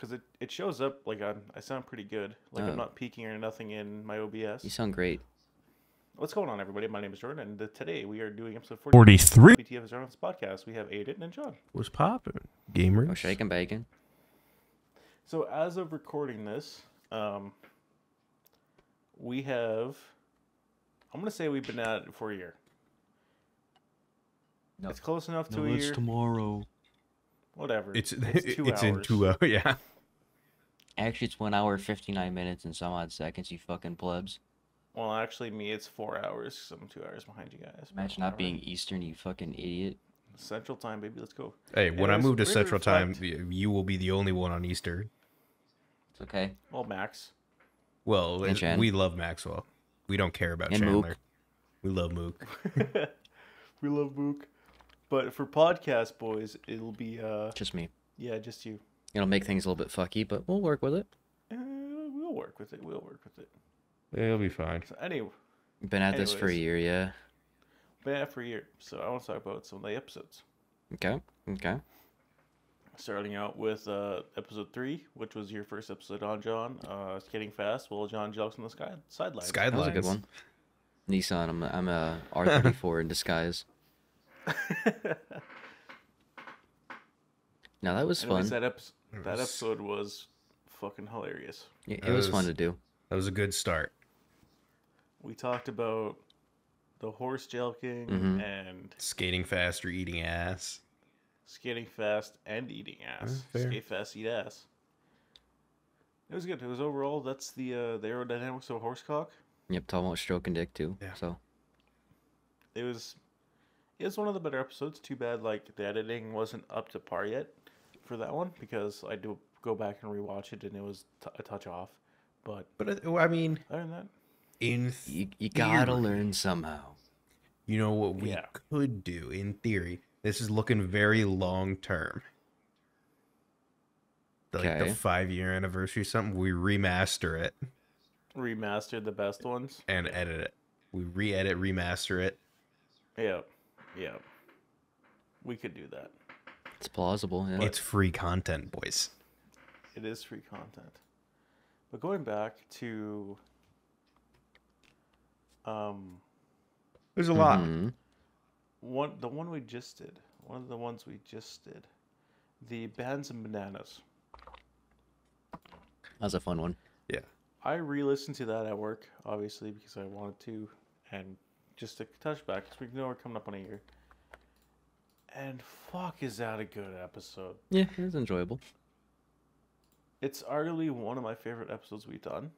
because it, it shows up like I'm, I sound pretty good. Like Oh. I'm not peaking or nothing in my OBS. You sound great. What's going on, everybody? My name is Jordan, and uh, today we are doing episode 43 WTF is Jordan's podcast. We have Aiden and John. was popping. Gamers. Oh, shake and bacon. So as of recording this, um, we have. I'm gonna say we've been at it for a year. No. It's close enough to a year. tomorrow. Whatever. It's it's two it's in two hours. Yeah. Actually, it's one hour, 59 minutes, and some odd seconds, you fucking plebs. Well, actually, me, it's four hours. 'cause I'm two hours behind you guys. but Imagine not being Eastern, you fucking idiot. Central Time, baby. Let's go. Hey, when I move to we're Central Time, reflect- you will be the only one on Easter. It's okay. Well, Max. Well, And it- Chan. we love Maxwell. We don't care about And Mook. We love Mook. we love Mook. But for podcast boys, it'll be uh Just me. yeah, just you. It'll make things a little bit fucky, but we'll work with it. Uh, we'll work with it. We'll work with it. It'll be fine. So anyway, been at this for a year, yeah. been at it for a year, so I want to talk about some of the episodes. Okay. Okay. Starting out with uh episode three, which was your first episode on John. Uh, skating fast while John jogs on the sky sidelines. Sky- That was a good one. Nissan, I'm a, I'm a R34 in disguise. Now that was Anyways, fun. that episode It that was- episode was fucking hilarious. It, it was fun to do. That was a good start. We talked about the horse jelking Mhm. and Skating fast or eating ass. skating fast and eating ass. fair. Skate fast, eat ass. It was good. It was overall that's the uh, the aerodynamics of a horse cock. Yep, talking about stroke and dick too. Yeah. So It was it was one of the better episodes. Too bad like the editing wasn't up to par yet for that one because I do go back and rewatch it and it was t- a touch off. But But uh, I mean, other than that, in you, you gotta theory, learn somehow. You know what we Yeah. could do in theory. This is looking very long term. Like Okay. the five year anniversary, something we remaster it Remaster the best ones. and edit it. We re-edit, remaster it. Yeah, yeah. We could do that. It's plausible. Yeah. It's free content, boys. It is free content. But going back to um There's a lot. Mhm. one the one we just did. One of the ones we just did. The bands and bananas. That was a fun one. Yeah. I re-listened to that at work, obviously, because I wanted to, and just to touch back, because we know we're coming up on a year. And fuck, is that a good episode? Yeah, it was enjoyable. It's arguably one of my favorite episodes we've done.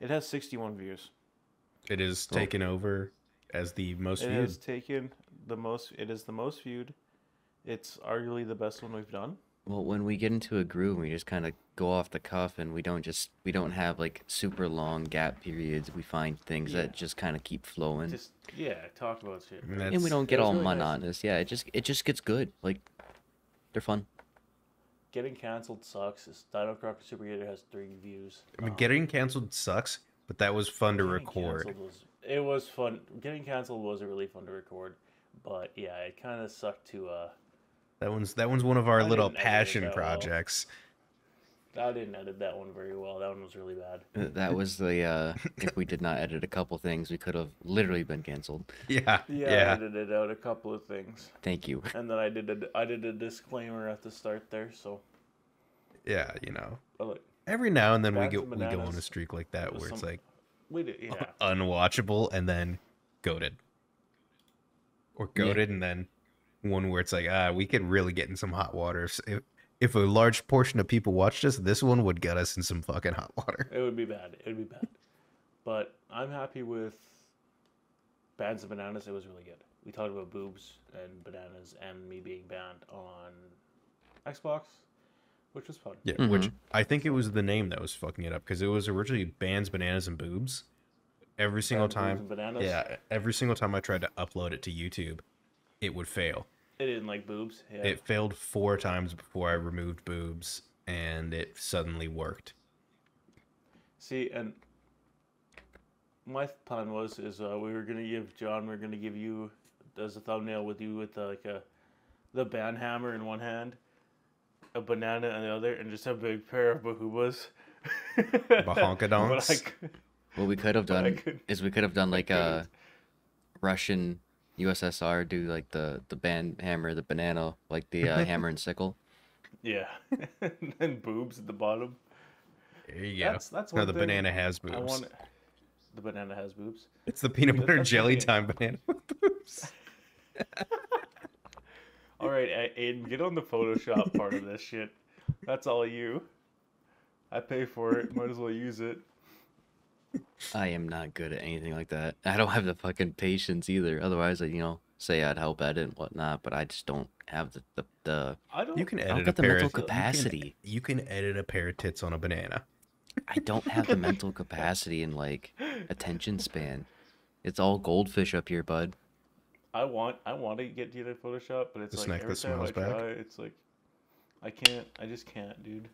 It has 61 views. It is Cool. taken over as the most It viewed. has taken the most. It is the most viewed. It's arguably the best one we've done. Well, when we get into a groove, we just kind of go off the cuff, and we don't just we don't have like super long gap periods. We find things Yeah. that just kind of keep flowing, Just yeah, talk about shit. And and we don't get all really nice. monotonous. Yeah, it just it just gets good. Like they're fun. Getting canceled sucks. This Dino Crocker Super Gator has three views. I mean, Um, getting canceled sucks, but that was fun to record. Was, it was fun. Getting canceled was really fun to record, but yeah, it kind of sucked to. uh That one's that one's one of our I little didn't edit it passion that well. projects. I didn't edit that one very well. That one was really bad. Uh, That was the uh if we did not edit a couple things, we could have literally been canceled. Yeah, Yeah, I yeah. edited out a couple of things, Thank you. and then I did a I did a disclaimer at the start there. So, Yeah, you know. but look, Every now and then we Bats go and we go on a streak like that was where it's like we did yeah. unwatchable and then goaded. Or Yeah. goaded and then one where it's like, ah, we could really get in some hot water. If, if if a large portion of people watched us, this one would get us in some fucking hot water. It would be bad. It would be bad. But I'm happy with Bands of Bananas. It was really good. We talked about boobs and bananas and me being banned on Xbox, which was fun. Yeah, Mm-hmm. which I think it was the name that was fucking it up because it was originally bands, bananas, and boobs. Every single Banned time, bananas. yeah, every single time I tried to upload it to YouTube, it would fail. It didn't like boobs. Yeah. It failed four times before I removed boobs, and it suddenly worked. See, and my plan was is uh, we were gonna give John, we are gonna give you as a thumbnail with you with uh, like a the band hammer in one hand, a banana in the other, and just a big pair of bahubas. Bahonkadonks? But I could- What we could have done couldn't- is we could have done like a. Russian USSR do like the the band hammer, the banana, like the uh, hammer and sickle. Yeah, and then boobs at the bottom. There you go. That's that's no, the thing banana has boobs. I want. The banana has boobs. It's the peanut butter that's jelly time banana with boobs. All right, A- Aiden, get on the Photoshop part of this shit. That's all you. I pay for it. Might as well use it. I am not good at anything like that. I don't have the fucking patience either. Otherwise, I you know say I'd help edit and whatnot, but I just don't have the the, the I don't. You can edit I don't got the mental of, you can- capacity. You can, edit a pair of tits on a banana. I don't have the mental capacity and like attention span. It's all goldfish up here, bud. I want. I want to get you to Photoshop, but it's The like every that time I smells bad? try, it's like I can't. I just can't, dude.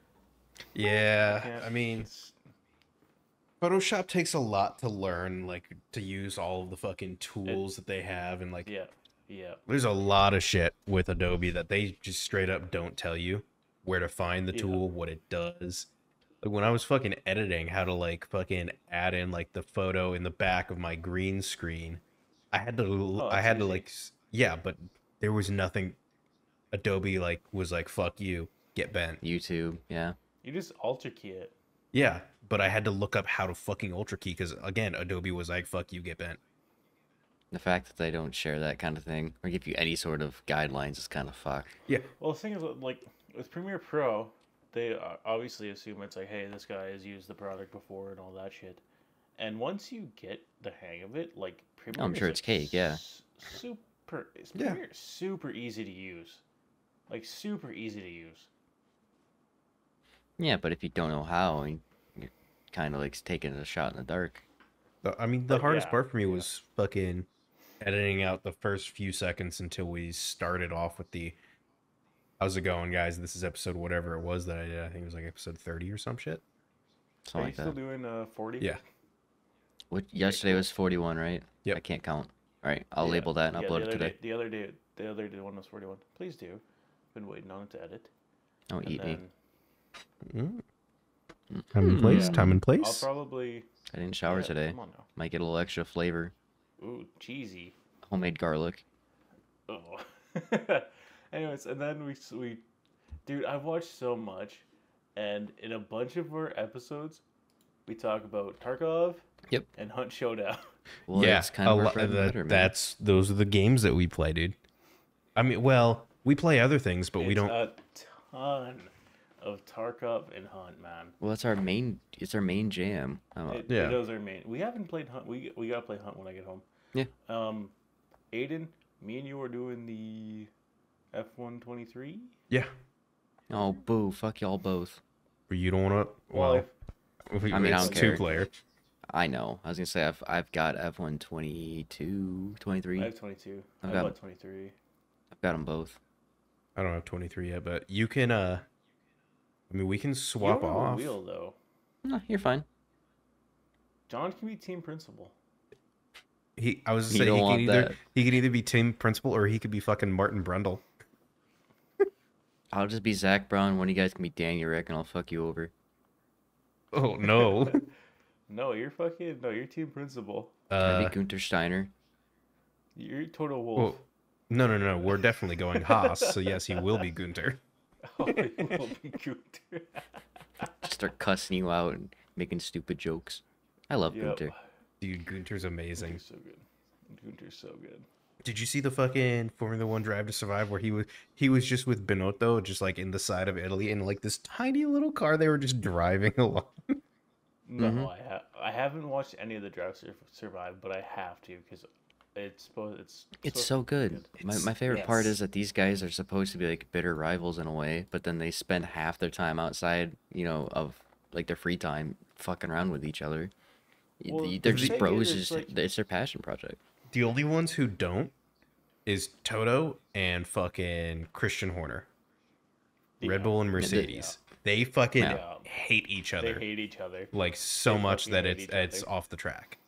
Yeah, Can't. I mean, It's- Photoshop takes a lot to learn, like to use all of the fucking tools that they have, and like yeah, yeah. there's a lot of shit with Adobe that they just straight up don't tell you where to find the Yeah. tool, what it does. Like when I was fucking editing how to like fucking add in like the photo in the back of my green screen, I had to l- Oh, I that's had to like yeah, but there was nothing Adobe like was like fuck you, get bent. YouTube, yeah. You just ultra key it. Yeah, but I had to look up how to fucking ultra key because again, Adobe was like fuck you, get bent. The fact that they don't share that kind of thing or give you any sort of guidelines is kind of fucked. Yeah, Well, the thing is, like with Premiere Pro, they uh, obviously assume it's like, hey, this guy has used the product before and all that shit. And once you get the hang of it, like Premiere, I'm is, sure like, it's cake, yeah. Super, it's Yeah. Premiere is super easy to use, like super easy to use. Yeah, but if you don't know how, and you're kind of like taking a shot in the dark. I mean, the But hardest yeah, part for me yeah. was fucking editing out the first few seconds until we started off with the how's it going, guys? This is episode whatever it was that I did. I think it was like episode 30 or some shit. Are Something you like still that. doing uh, 40? Yeah. Which yesterday was 41, right? Yeah. I can't count. All right, I'll Yeah, label that and yeah, upload it today. Day, the other day, the other day one was 41. Please do. Been waiting on it to edit. Don't And eat me. Mm. Then Time and place. Yeah. Time and I'll place. probably I didn't shower yeah, today. Come on now. Might get a little extra flavor. Ooh, cheesy. Homemade garlic. Oh. Anyways, and then we s- we, dude, I've watched so much, and in a bunch of our episodes, we talk about Tarkov. Yep. And Hunt Showdown. Well, yeah, it's kind of a our lo- bread and that- that's those are the games that we play, dude. I mean, well, we play other things, but we don't. A ton of Tarkov and Hunt, man. Well, that's our main. It's our main jam. Oh, It, Yeah. Those are main. We haven't played Hunt. We we gotta play Hunt when I get home. Yeah. Um, Aiden, me and you are doing the F one twenty three. yeah, oh, boo! Fuck y'all both. but you don't want to. Well, Well, if- we, I mean, I it's don't two care. player. I know. I was gonna say I've I've got F1 22, 23. I have twenty two. I've got- twenty three. I've got them both. I don't have 23 yet, but you can. uh I mean, we can You swap don't have a off. wheel though. No, you're fine. John can be team principal. He, I was saying he can either that. he can either be team principal or he could be fucking Martin Brundle. I'll just be Zak Brown. One of you guys can be Danny Ric, and I'll fuck you over. Oh no. No, you're fucking no. You're team principal. I'll uh, be Gunter Steiner. You're Toto Wolff. well, no, no, no. We're definitely going Haas. So yes, he will be Gunter. Oh, you will be Gunter. Just start cussing you out and making stupid jokes. I love Yep. Gunter. Dude, Gunter's amazing. Gunter's so good. Gunter's so good. Did you see the fucking Formula One Drive to Survive where he was he was just with Binotto, just like in the side of Italy, in like this tiny little car they were just driving along. No, Mhm. I ha- I haven't watched any of the Drive to Survive, but I have to because it's supposed it's It's so to good. My, It's- my favorite part is that these guys are supposed to be like bitter rivals in a way, but then they spend half their time outside, you know, of like their free time fucking around with each other. Well, They're the just bros. is, Just, it's like- it's their passion project. The only ones who don't is Toto and fucking Christian Horner. Red Bull and Yeah, they- Mercedes. They fucking Yeah. hate each other. They hate each other. like so they much that it's it's off the track.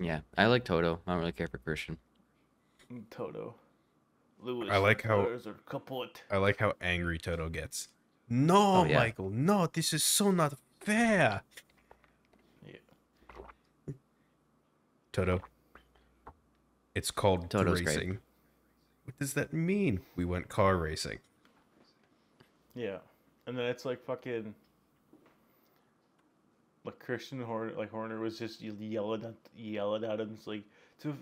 Yeah, I like Toto. I don't really care for Christian. Toto. Lewis, I like how- kaput. I like how angry Toto gets. No, Oh, yeah. Michael, no, this is so not fair. Yeah. Toto. It's called Toto's great. racing. What does that mean? We went car racing. Yeah, and then it's like fucking. Like Christian Horner, like Horner was just yelling at yelling at him. It's like, to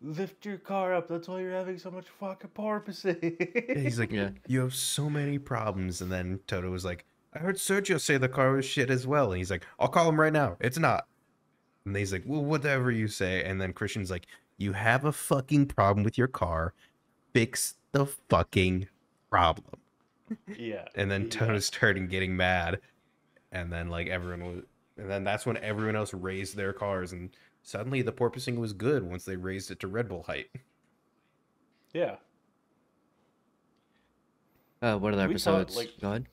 lift your car up. That's why you're having so much fucking porpoising. Yeah, he's like, Yeah. you have so many problems. And then Toto was like, I heard Sergio say the car was shit as well. And he's like, I'll call him right now. It's not. And he's like, well, whatever you say. And then Christian's like, you have a fucking problem with your car. Fix the fucking problem. yeah. And then yeah. Toto started getting mad. And then like everyone was, and then that's when everyone else raised their cars. And suddenly the porpoising was good once they raised it to Red Bull height. Yeah. Uh, what other We thought, episodes? like- Go ahead.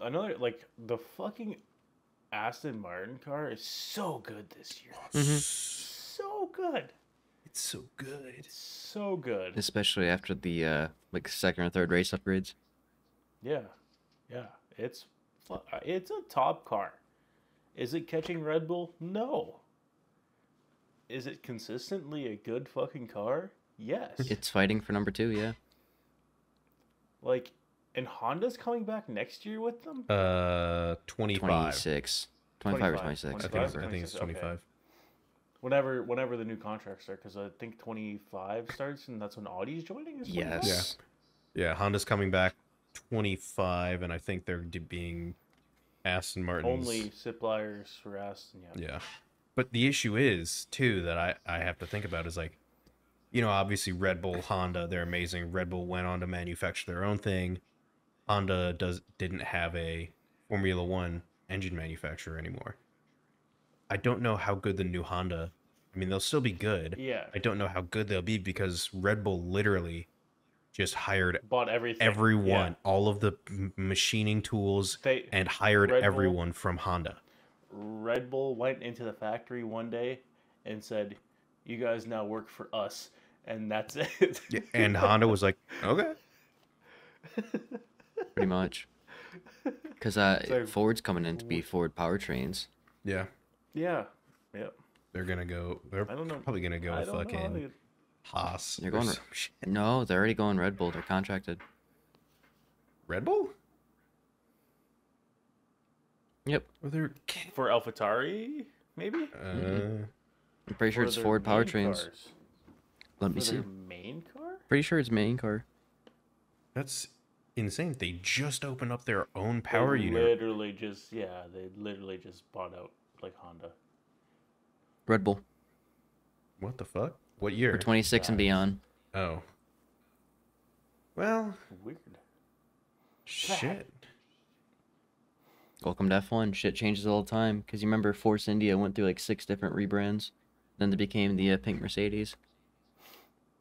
Another like the fucking Aston Martin car is so good this year. Mhm. So good. It's so good. It's so good. Especially after the uh, like second or third race upgrades. Yeah, yeah. It's fu- uh, it's a top car. Is it catching Red Bull? No. Is it consistently a good fucking car? Yes. It's fighting for number two. Yeah. like, and Honda's coming back next year with them. Uh, 25. 26. 25 or 25, 26. I think, 25? it's, I think it's 26, okay. 25. Whenever whenever the new contracts start, because I think twenty five starts, and that's when Audi's joining. Is 25? Yes. Yeah, Honda's coming back 25, and I think they're being Aston Martin's. Only suppliers for Aston. Yeah. Yeah. But the issue is, too, that I, I have to think about is like, you know, obviously Red Bull, Honda, they're amazing. Red Bull went on to manufacture their own thing. Honda does didn't have a Formula One engine manufacturer anymore. I don't know how good the new Honda. I mean, they'll still be good. Yeah. I don't know how good they'll be because Red Bull literally just hired Bought everything. everyone, Yeah. all of the machining tools, They and hired Red Bull- everyone from Honda. Red Bull went into the factory one day and said, "You guys now work for us," and that's it. Yeah, and Honda was like, okay. Pretty much. Because uh, So- Ford's coming in to be Ford powertrains. Yeah, yeah, yeah. they're gonna go. They're I don't know. probably gonna go I with don't know. fucking They- Haas. They're going- shit. No, they're already going Red Bull. They're contracted. Red Bull. Yep. Or they're for AlphaTauri, maybe. uh, I'm pretty sure it's Ford powertrains. cars? Let me see. main car. Pretty sure it's main car. that's insane. They just opened up their own power they unit. Literally just yeah, they literally just bought out like Honda. Red Bull What the fuck? What year? for 26 and beyond. Oh. Well, Weird. shit. Welcome to F1. Shit changes all the time. Because you remember Force India went through like six different rebrands. Then they became the uh, pink Mercedes.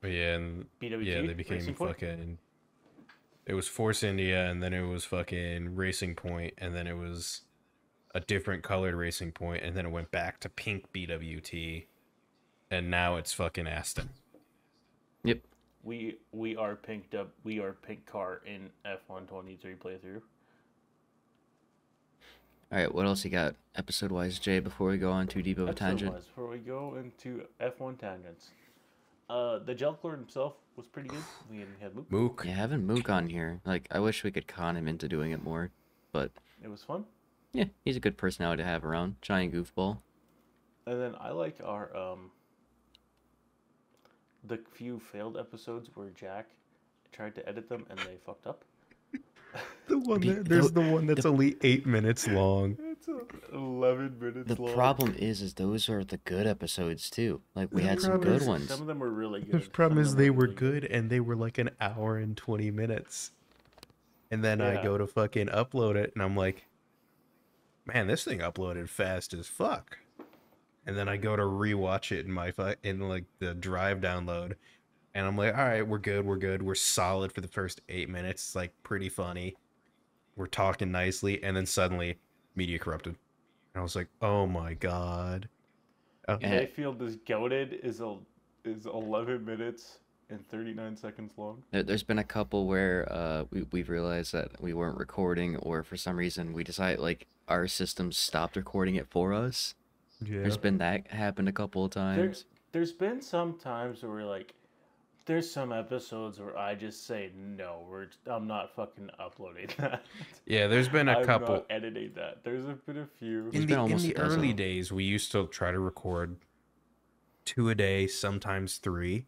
But yeah, and BWT. yeah, they became Racing Point? fucking. It was Force India, and then it was fucking Racing Point, and then it was a different colored Racing Point, and then it went back to pink BWT, and now it's fucking Aston. Yep. We we are pinked up. We are pink car in F one twenty three playthrough. All right, what else you got episode wise, Jay, before we go on too deep of a tangent? Episode-wise, Before we go into F one tangents, uh, the Jelklord himself was pretty good. We had Mook. Mook. Yeah, having Mook on here, like, I wish we could con him into doing it more. But It was fun. yeah, he's a good personality to have around. Giant goofball. And then I like our um the few failed episodes where Jack tried to edit them and they fucked up. The one Be- that, there's the- the one that's only eight minutes long. It's eleven minutes long. The problem is, is those are the good episodes too. Like we The had some good is- ones. Some of them were really good. The problem Some is they were really good and they were like an hour and 20 minutes. And then I go to fucking upload it and I'm like, man, this thing uploaded fast as fuck. And then I go to rewatch it in my in like the drive download and I'm like, all right, we're good, we're good, we're solid for the first eight minutes. It's like pretty funny. We're talking nicely, and then suddenly, media corrupted. And I was like, oh my god. Good. Mayfield is goaded is a is eleven minutes and 39 seconds long. There, there's been a couple where uh, we we've realized that we weren't recording, or for some reason we decided like our system stopped recording it for us. Yeah. There's been that happened a couple of times. there's been some times where we're like, there's some episodes where I just say no, we're I'm not fucking uploading that. Yeah, there's been a I'm couple. not editing that. There's a been a few. There's in been the, in almost the early days, we used to try to record two a day, sometimes three.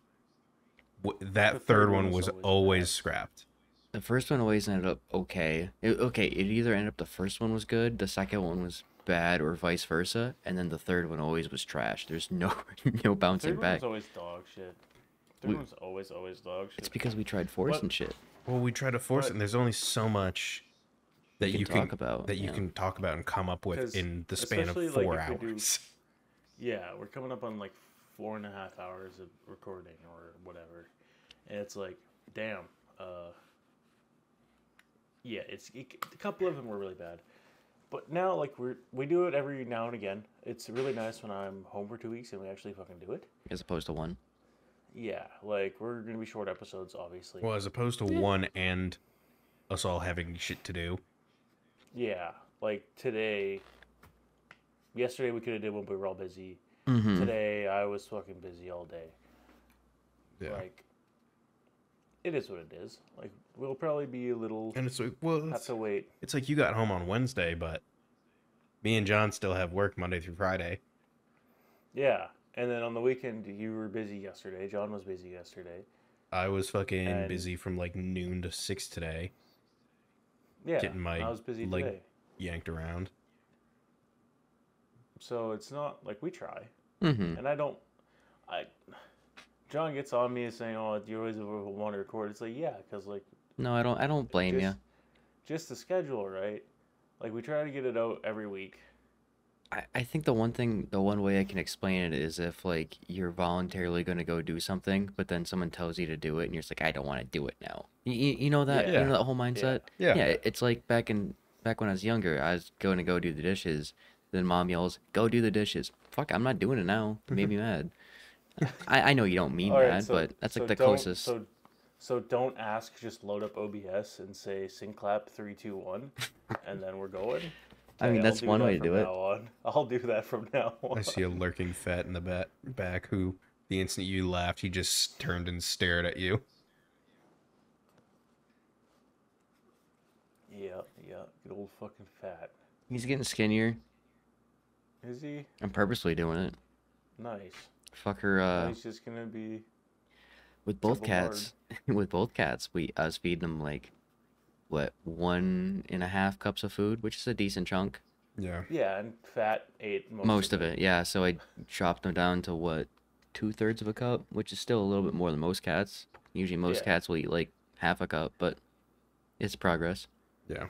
That The third, third one one was was always always scrapped. The first one always ended up okay. It, okay, it either ended up the first one was good, the second one was bad, or vice versa, and then the third one always was trash. There's no no bouncing Third back. one's always dog shit. Third We- one's always always dog shit. It's because we tried forcing But- shit. Well, we try to force it, and there's only so much that You you can can, talk about, that you yeah. can talk about and come up with in the span of especially, like, four we do- hours. Yeah, we're coming up on like four and a half hours of recording or whatever, and it's like, damn. Uh, yeah, it's it, a couple of them were really bad, but now like we're we do it every now and again. It's really nice when I'm home for two weeks and we actually fucking do it. As opposed to one. Yeah, like we're gonna be short episodes, obviously. Well, as opposed to one and us all having shit to do. Yeah, like today. Yesterday we could have did when we were all busy. Mm-hmm. Today I was fucking busy all day. Yeah. Like, it is what it is. Like, we'll probably be a little and it's like, well, have it's, to wait. it's like you got home on Wednesday, but me and John still have work Monday through Friday. Yeah, and then on the weekend you were busy yesterday. John was busy yesterday. I was fucking And- busy from like noon to six today, Yeah, Getting my I was busy leg- today. yanked around. So it's not like we try, Mm-hmm. and I don't. I. John gets on me as saying, "Oh, you always want to record." It's like, yeah, because like No, I don't. I don't blame you. just, just the schedule, right? Like we try to get it out every week. I, I think the one thing, the one way I can explain it is if like you're voluntarily going to go do something, but then someone tells you to do it, and you're just like, I don't want to do it now. You, you, you know that, you know that whole mindset. Yeah. Yeah, it- it's like back in back when I was younger, I was going to go do the dishes. Then mom yells, "Go do the dishes." Fuck, I'm not doing it now. It made me mad. I, I know you don't mean All right, that, so- but that's so like the closest. So, so don't ask. Just load up OBS and say "sing clap three two one," and then we're going. I mean, Okay, I'll that's one that way to do it. on. I'll do that from now on. I see a lurking fat in the back, back who, the instant you laughed, he just turned and stared at you. Yeah, yeah, good old fucking fat. He's getting skinnier. Is he I'm purposely doing it. nice? Fucker, uh, He's just gonna be. with both cats, with both cats, we I was feeding them like, what one and a half cups of food, which is a decent chunk. Yeah. Yeah, and fat ate most, Most of it, yeah. So I chopped them down to what, two thirds of a cup, which is still a little bit more than most cats. Usually, most Yeah. cats will eat like half a cup, but it's progress. Yeah.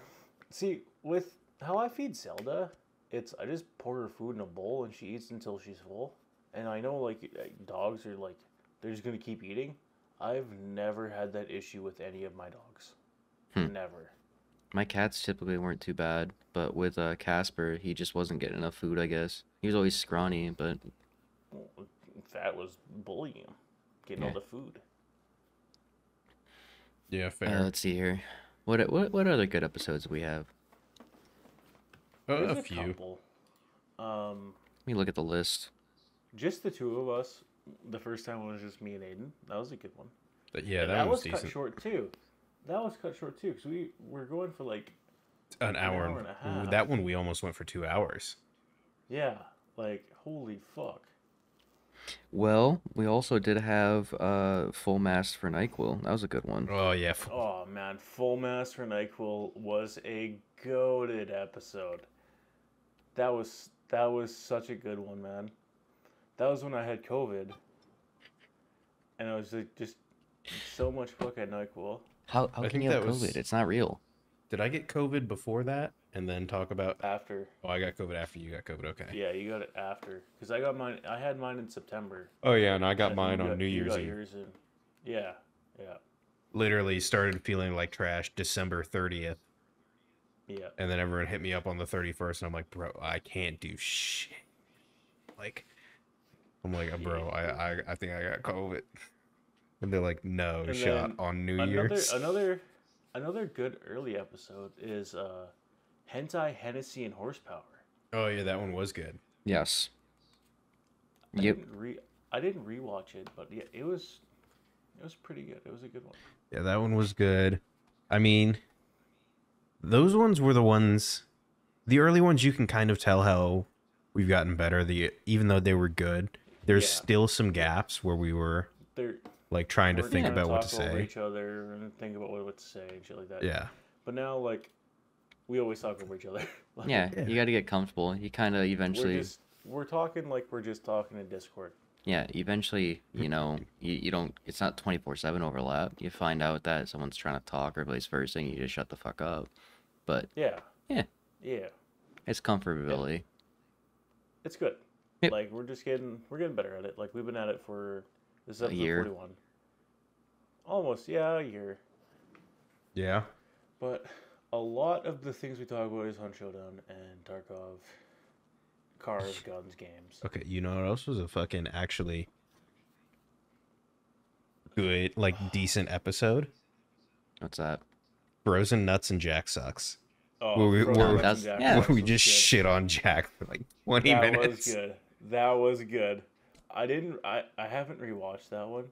See, with how I feed Zelda, it's I just pour her food in a bowl and she eats until she's full. And I know like uh, dogs are like they're just gonna keep eating. I've never had that issue with any of my dogs. Hmm. Never. My cats typically weren't too bad, but with uh, Casper, he just wasn't getting enough food. I guess he was always scrawny, but that was bullying him, getting Yeah. all the food. Yeah, uh, fair. let's see here. What what what other good episodes do we have? Uh, There's a few. couple. Um, Let me look at the list. Just the two of us. The first time was just me and Aiden. That was a good one. But yeah, And that, was, cut short too. That was cut short too because we were going for like An hour. hour and and a half. That one we almost went for two hours. yeah, like holy fuck. Well, we also did have uh full mast for Nyquil. That was a good one. Oh yeah. f- Oh man, Full Mass for Nyquil was a goaded episode. That was that was such a good one, man. That was when I had COVID, and I was like just so much fuck fucking Nyquil. How how I can you have that was- COVID? It's not real. Did I get COVID before that, and then talk about? After, Oh, I got COVID after you got COVID. Okay. yeah, you got it after, because I got mine. I had mine in September. Oh yeah, and I got and mine you on got- New you Year's got Eve. yours in. Yeah, yeah, Literally started feeling like trash December thirtieth, yeah. and then everyone hit me up on the thirty first, and I'm like, bro, I can't do shit. Like, I'm like, bro, I I, I think I got COVID. And they're like, no And shot on New another Year's. another another good early episode is uh hentai hennessy and horsepower Oh yeah, that one was good. Yes. I Yep. didn't re i didn't rewatch it but yeah it was it was pretty good it was a good one Yeah, that one was good. I mean, those ones were the ones. The early ones, you can kind of tell how we've gotten better. The even though they were good, there's Yeah. still some gaps where we were they're like trying to think trying about what to talk over say. each other and think about what, what to say and shit like that Yeah, but now like we always talk over each other Like, Yeah, Yeah. you got to get comfortable. You kind of we're eventually, just we're talking like we're just talking in discord yeah, eventually, you know, you, you don't, it's not 24 7 overlap. You find out that someone's trying to talk or vice versa, and you just shut the fuck up. But yeah Yeah. yeah it's comfortability. it's good Yep. like we're just getting we're getting better at it like we've been at it for this is A episode year. 41 almost yeah a year yeah. But a lot of the things we talk about is Hunt Showdown and Tarkov, cars, guns, games. Okay, you know what else was a fucking actually good, like decent episode? What's that? Frozen Nuts and Jack sucks. Oh, Where we- Frozen where- Nuts and Jack yeah. Where we just good. shit on Jack for like 20 That minutes. was good. That was good. I didn't. I I haven't rewatched that one,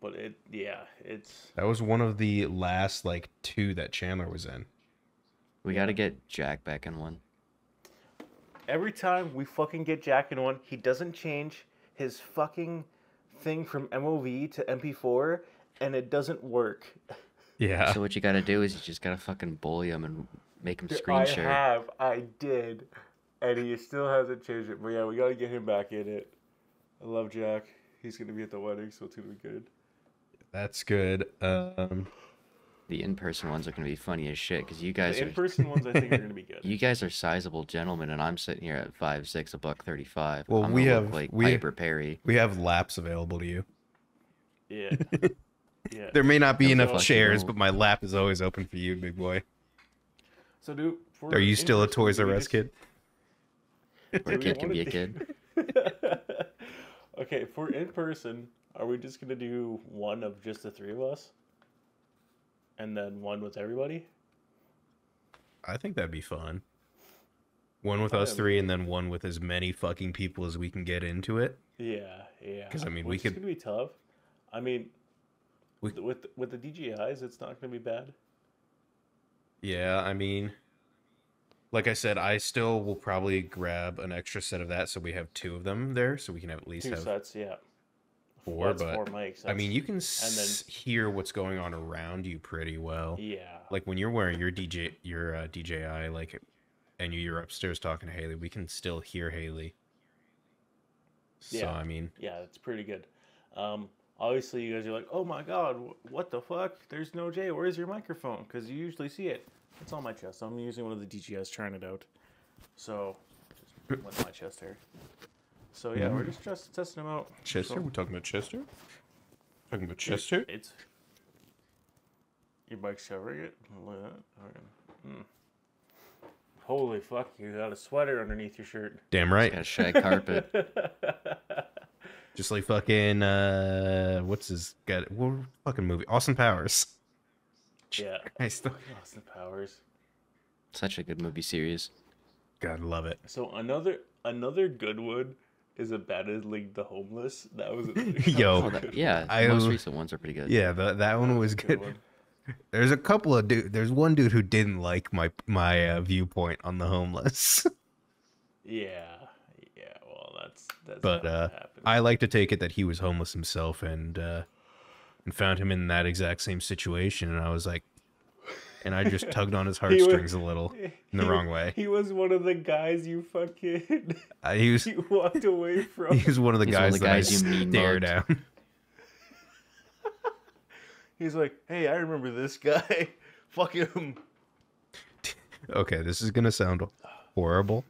but it. Yeah, it's. That was one of the last like two that Chandler was in. We got to get Jack back in one. Every time we fucking get Jack in one, he doesn't change his fucking thing from MOV to MP4, and it doesn't work. Yeah. So what you got to do is you just got to fucking bully him and make him I screen share. have, I did, and he still hasn't changed it. But yeah, we gotta get him back in it. I love Jack. He's gonna be at the wedding, so it's gonna be good. That's good. Um The in-person ones are gonna be funny as shit because you guys The are in-person ones, I think, are gonna be good. you guys are sizable gentlemen, and I'm sitting here at five six, a buck thirty-five. Well, I'm we gonna look have- like we- Piper Perry. we have laps available to you. Yeah, yeah. There may not be Yeah, enough chairs, hell. but my lap is always open for you, big boy. So, do Are you still a Toys R we Us just- kid? Where a we kid can be a kid. okay, for in person, are we just gonna do one of just the three of us, and then one with everybody? I think that'd be fun. One with Oh, us yeah, three, and then one with as many fucking people as we can get into it. Yeah, yeah. 'Cause, I mean, we Which is could- gonna be tough. I mean, We- with with with the DJIs, it's not gonna be bad. Yeah, I mean, like I said, I still will probably grab an extra set of that so we have two of them there, so we can have at least Two have sets, yeah. four. That's but four mics. I mean, you can s- hear what's going on around you pretty well. Yeah. Like when you're wearing your DJ, your uh, DJI, like, and you're upstairs talking to Haley, we can still hear Haley. So Yeah. I mean, Yeah, it's pretty good. Um, obviously, you guys are like, "Oh my god, what the fuck? There's no J. Where's your microphone?" Because you usually see it. It's on my chest. I'm using one of the DGS trying it out. So, just with my chest hair. So yeah, we're just, just testing them out. Chester, So- we're talking about Chester. Talking about It- Chester. It's your bike's covering it. Look at that. Okay. Hmm. Holy fuck! You got a sweater underneath your shirt. Damn right. Got a shag carpet. Just like fucking uh, what's his got? What fucking movie? Austin Powers. Yeah. I still Austin Powers. Such a good movie series. God love it. So another another good one is abandoning the homeless. That was Yo. Oh, that, yeah, I- the most recent ones are pretty good. Yeah, the, that one was good. There's a couple of dude. There's one dude who didn't like my my uh, viewpoint on the homeless, Yeah, yeah. Well, that's that's. but uh, happened. I like to take it that he was homeless himself and uh, and found him in that exact same situation, and I was like, and I just tugged on his He was- heartstrings a little in the He- wrong way. He was one of the guys you fucking Uh, he was you walked away from. he was one of the He's guys of the that guys I you mean stare down. He's like, hey, I remember this guy. Fuck him. Okay, this is gonna sound horrible.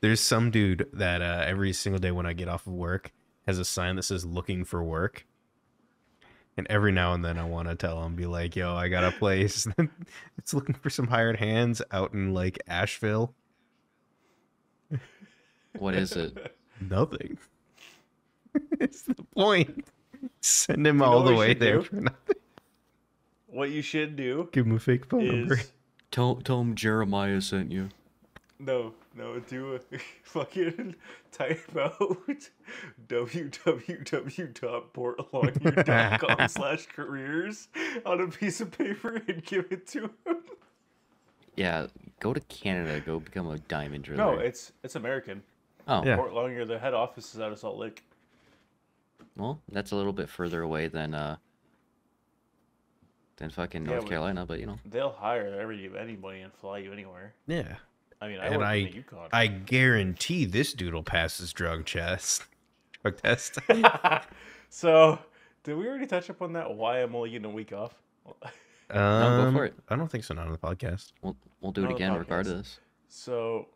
There's some dude that uh, every single day when I get off of work has a sign that says "looking for work," and every now and then I want to tell him, be like, "Yo, I got a place. it's looking for some hired hands out in like Asheville." What is it? Nothing. it's the point. Send him You know all the way there do? for nothing. What you should do Give him a fake phone number. Tell tell him Jeremiah sent you. No, no, do a fucking type out www.boartlongyear.com slash careers on a piece of paper and give it to him. Yeah, go to Canada. Go become a diamond driller. No, it's it's American. oh, Yeah. Boart Longyear, the head office is out of Salt Lake. well, that's a little bit further away than uh than fucking Yeah, North but- Carolina, but you know. They'll hire every anybody and fly you anywhere. Yeah. I mean, I And work I, in the Yukon. I guarantee this dude will pass his drug test. Drug test. so, did we already touch upon that? Why I'm only getting a week off? um, for it. I don't think so. Not on the podcast. We'll we'll do it Not a again regardless. So,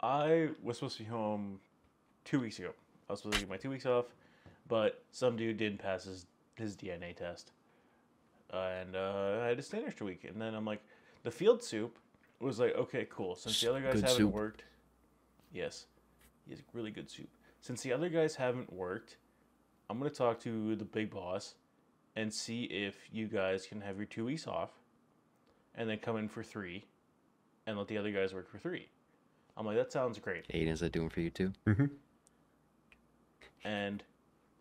I was supposed to be home two weeks ago. I was supposed to get my two weeks off, but some dude didn't pass his, his DNA test. Uh, and uh, I had to stay an extra week. And then I'm like, the field soup was like, okay, cool. Since the other guys Good haven't soup. worked, yes, he has really good soup. Since the other guys haven't worked, I'm going to talk to the big boss and see if you guys can have your two weeks off and then come in for three and let the other guys work for three. I'm like, that sounds great. Aiden, is that doing for you too? Mm-hmm. And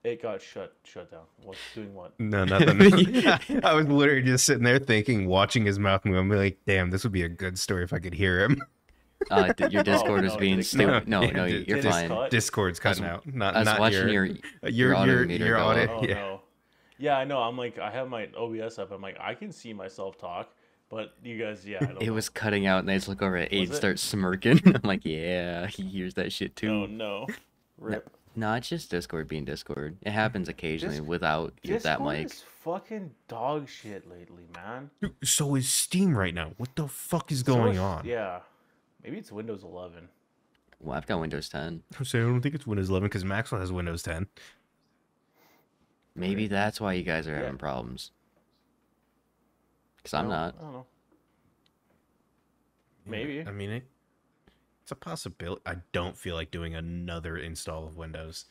it got shut shut down. What's doing what? No, nothing. I was literally just sitting there thinking, watching his mouth move. I'm like, damn, this would be a good story if I could hear him. Uh, d- your Discord is no, being stupid. No, yeah, no, Dis- you're Dis- fine. Discord. Discord's cutting was- out. Not, I was not watching your, your your, your your, meter your go audio. Oh yeah. no. Yeah, I know. I'm like, I have my OBS up. I'm like, I can see myself talk, but you guys, yeah, I don't It know. was cutting out, and I just look over at Aiden, it? start smirking. I'm like, yeah, he hears that shit too. Oh no. Rip. No, it's just Discord being Discord. It happens occasionally Dis- without you- that Discord mic. is fucking dog shit lately, man. Dude, So is Steam right now. What the fuck is So going if- on? Yeah. Maybe it's Windows 11. Well, I've got Windows 10. So I don't think it's Windows 11 because Maxwell has Windows 10. Maybe that's why you guys are Yeah. having problems. Because I'm not. I don't know. Maybe. I mean, it, it's a possibility. I don't feel like doing another install of Windows.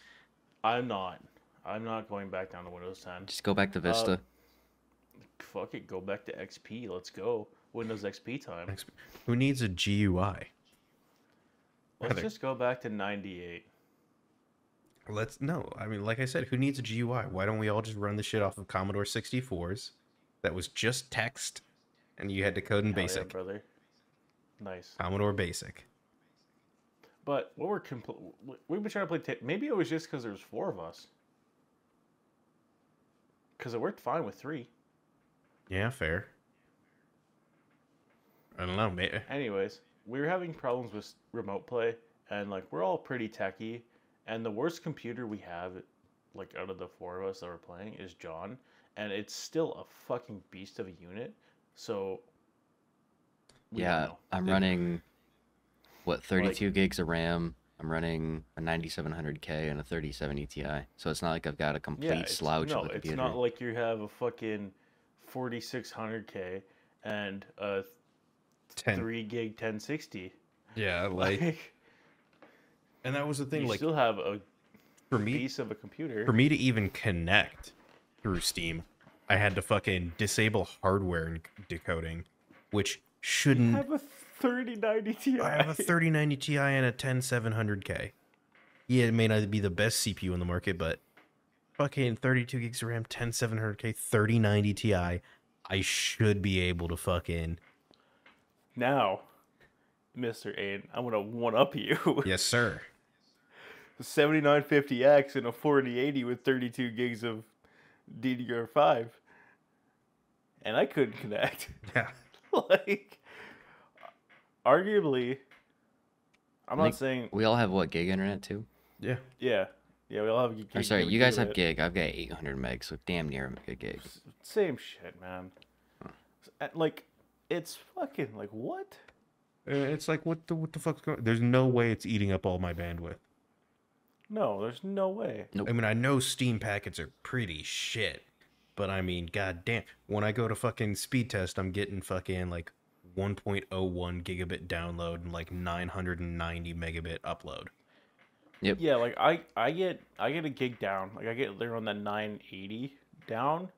I'm not. I'm not going back down to Windows 10. Just go back to Vista. Uh, fuck it, go back to XP. Let's go. Windows XP time. Exp- Who needs a GUI? Let's Rather- just go back to 98. Let's no. I mean, like I said, who needs a GUI? Why don't we all just run the shit off of Commodore 64s? That was just text, and you had to code in Hell yeah, BASIC. brother. Nice. Commodore BASIC. But what we're compl- we've been trying to play. Ta- Maybe it was just because there's four of us. Because it worked fine with three. Yeah, fair. I don't know. May- Anyways, we were having problems with remote play, and like we're all pretty techy, and the worst computer we have, like out of the four of us that were playing, is John, and it's still a fucking beast of a unit. So. yeah. I'm Yeah. running, what, 32 gigs of RAM. I'm running a 9700K and a 3070 Ti. So it's not like I've got a complete it's- slouch no, of a it's computer. not like you have a fucking 4600K and a 10. 3 gig 1060. Yeah, like, Like, and that was the thing. you Like, still have a for me, piece of a computer. for me to even connect through Steam, I had to fucking disable hardware and decoding, which shouldn't. I have 3090 Ti. I have a 3090 Ti and a 10700K. Yeah, it may not be the best CPU in the market, but fucking 32 gigs of RAM, 10700K, 3090 Ti. I should be able to fucking. Now, Mr. Aiden, I'm going to one up you. Yes, sir. 7950X and a 4080 with 32 gigs of DDR5. And I couldn't connect. Yeah. like, arguably, I'm not saying, we all have, what, gig internet too? Yeah. yeah. Yeah, we all have. Or gig- sorry, you guys have internet. gig. I've got 800 megs, so damn near a gig. Same shit, man. Uh, Like, it's fucking like what? Uh, It's like what the what the fuck's going? There's no way it's eating up all my bandwidth. No, there's no way. I mean, I know Steam packets are pretty shit, but I mean, goddamn, when I go to fucking speed test, I'm getting fucking like 1.01 gigabit download and like 990 megabit upload. Yep. Yeah, like I I get I get a gig down. Like I get there on the 980 down,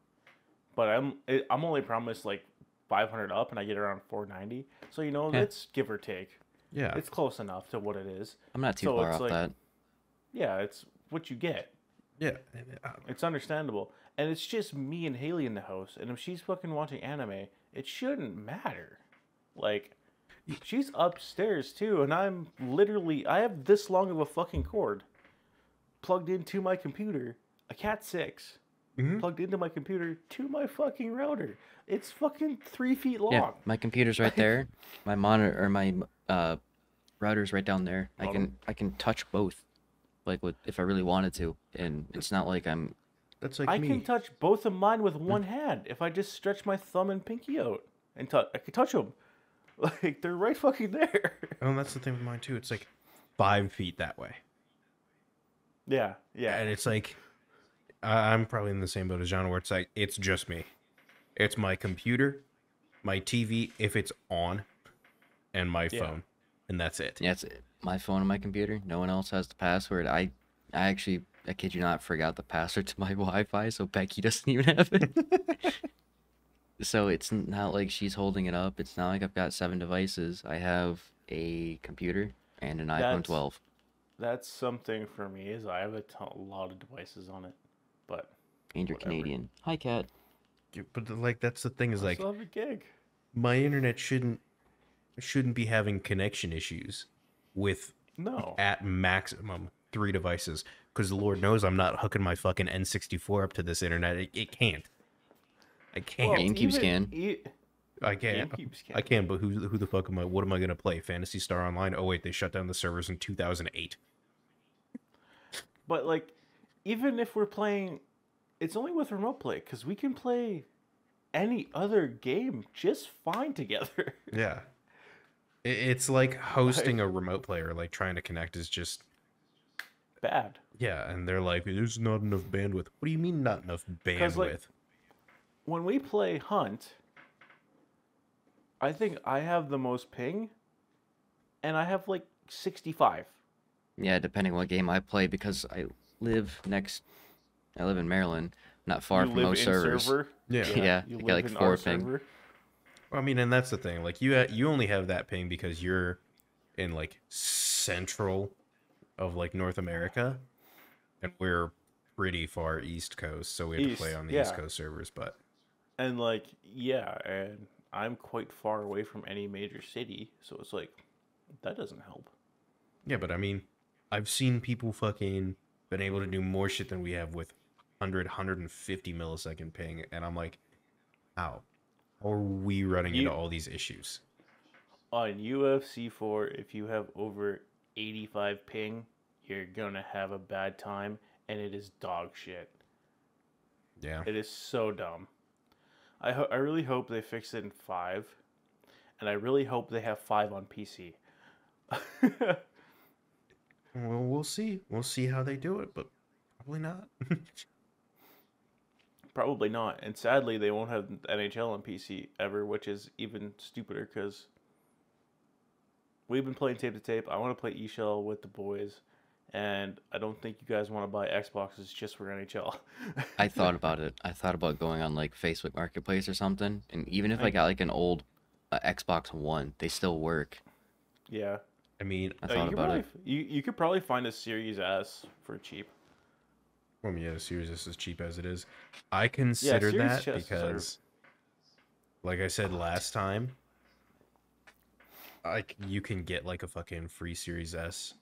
but I'm I'm only promised like 500 up, and I get around 490. So you know, Yeah. it's give or take. Yeah. It's close enough to what it is. I'm not too So far it's off like- that. Yeah, it's what you get. yeah. It's understandable. And it's just me and Haley in the house. And if she's fucking watching anime, it shouldn't matter. Like, she's upstairs too. And I'm literally, I have this long of a fucking cord plugged into my computer, a Cat 6, Mhm. plugged into my computer to my fucking router. It's fucking three feet long. Yeah, my computer's right there. My monitor or my uh router's right down there. I can I can touch both, like with if I really wanted to, and it's not like I'm. That's like I me. can touch both of mine with one hand if I just stretch my thumb and pinky out and touch. I can touch them. Like, they're right fucking there. oh, that's the thing with mine too. It's like five feet that way. Yeah, yeah. And it's like I- I'm probably in the same boat as John, where it's like it's just me. It's my computer, my TV if it's on, and my Yeah. phone, and that's it. Yeah, it's my phone and my computer. No one else has the password. I I actually I kid you not forgot the password to my Wi-Fi, so Becky doesn't even have it. so it's not like she's holding it up. It's not like I've got seven devices. I have a computer and an iPhone 12. That's something for me is I have a, ton, lot of devices on it, but And you're whatever. Canadian. Hi, cat. Yeah, But uh, like that's the thing is I like still have a gig. my internet shouldn't shouldn't be having connection issues with No, at maximum three devices because the Lord knows I'm not hooking my fucking N64 up to this internet. It, it can't. I can't. Well, GameCube's can. e- I can't. GameCube's can. I can, but who who the fuck am I? What am I gonna play? Phantasy Star Online? Oh wait, they shut down the servers in 2008. But like, even if we're playing, it's only with remote play because we can play any other game just fine together. Yeah. It's like hosting a remote player, like trying to connect is just Bad. yeah, and they're like, "There's not enough bandwidth." What do you mean, not enough bandwidth? like, When we play Hunt, I think I have the most ping, and I have like sixty-five. Yeah, depending what game I play, because I live next. I live in Maryland, not far you from live most servers. server. Yeah. Yeah, you I got, like, in four ping. server. I mean, and that's the thing. Like you, ha- you only have that ping because you're in like central of like North America, and we're pretty far East Coast, so we have to play on the East. Coast servers. But And like, yeah, and I'm quite far away from any major city, so it's like that doesn't help. yeah, but I mean, I've seen people fucking been able to do more shit than we have with 100, 150 millisecond ping, and I'm like, how? How are we running You- into all these issues? On UFC 4, if you have over 85 ping, you're gonna have a bad time, and it is dog shit. Yeah. It is so dumb. I ho- I really hope they fix it in five, and I really hope they have five on PC. Well, we'll see. We'll see how they do it, but probably not. Probably not, and sadly, they won't have NHL on PC ever, which is even stupider because we've been playing tape to tape. I want to play EASHL with the boys, and I don't think you guys want to buy Xboxes just for NHL. I thought about it. I thought about going on like Facebook Marketplace or something, and even if I, I- got like an old uh, Xbox One, they still work. yeah, I mean, I Uh, thought you, could about probably, it. you you could probably find a Series S for cheap. Well, yeah, the Series S is cheap as it is. I consider Series that chests are- because, like I said last time, like you can get like a fucking free Series S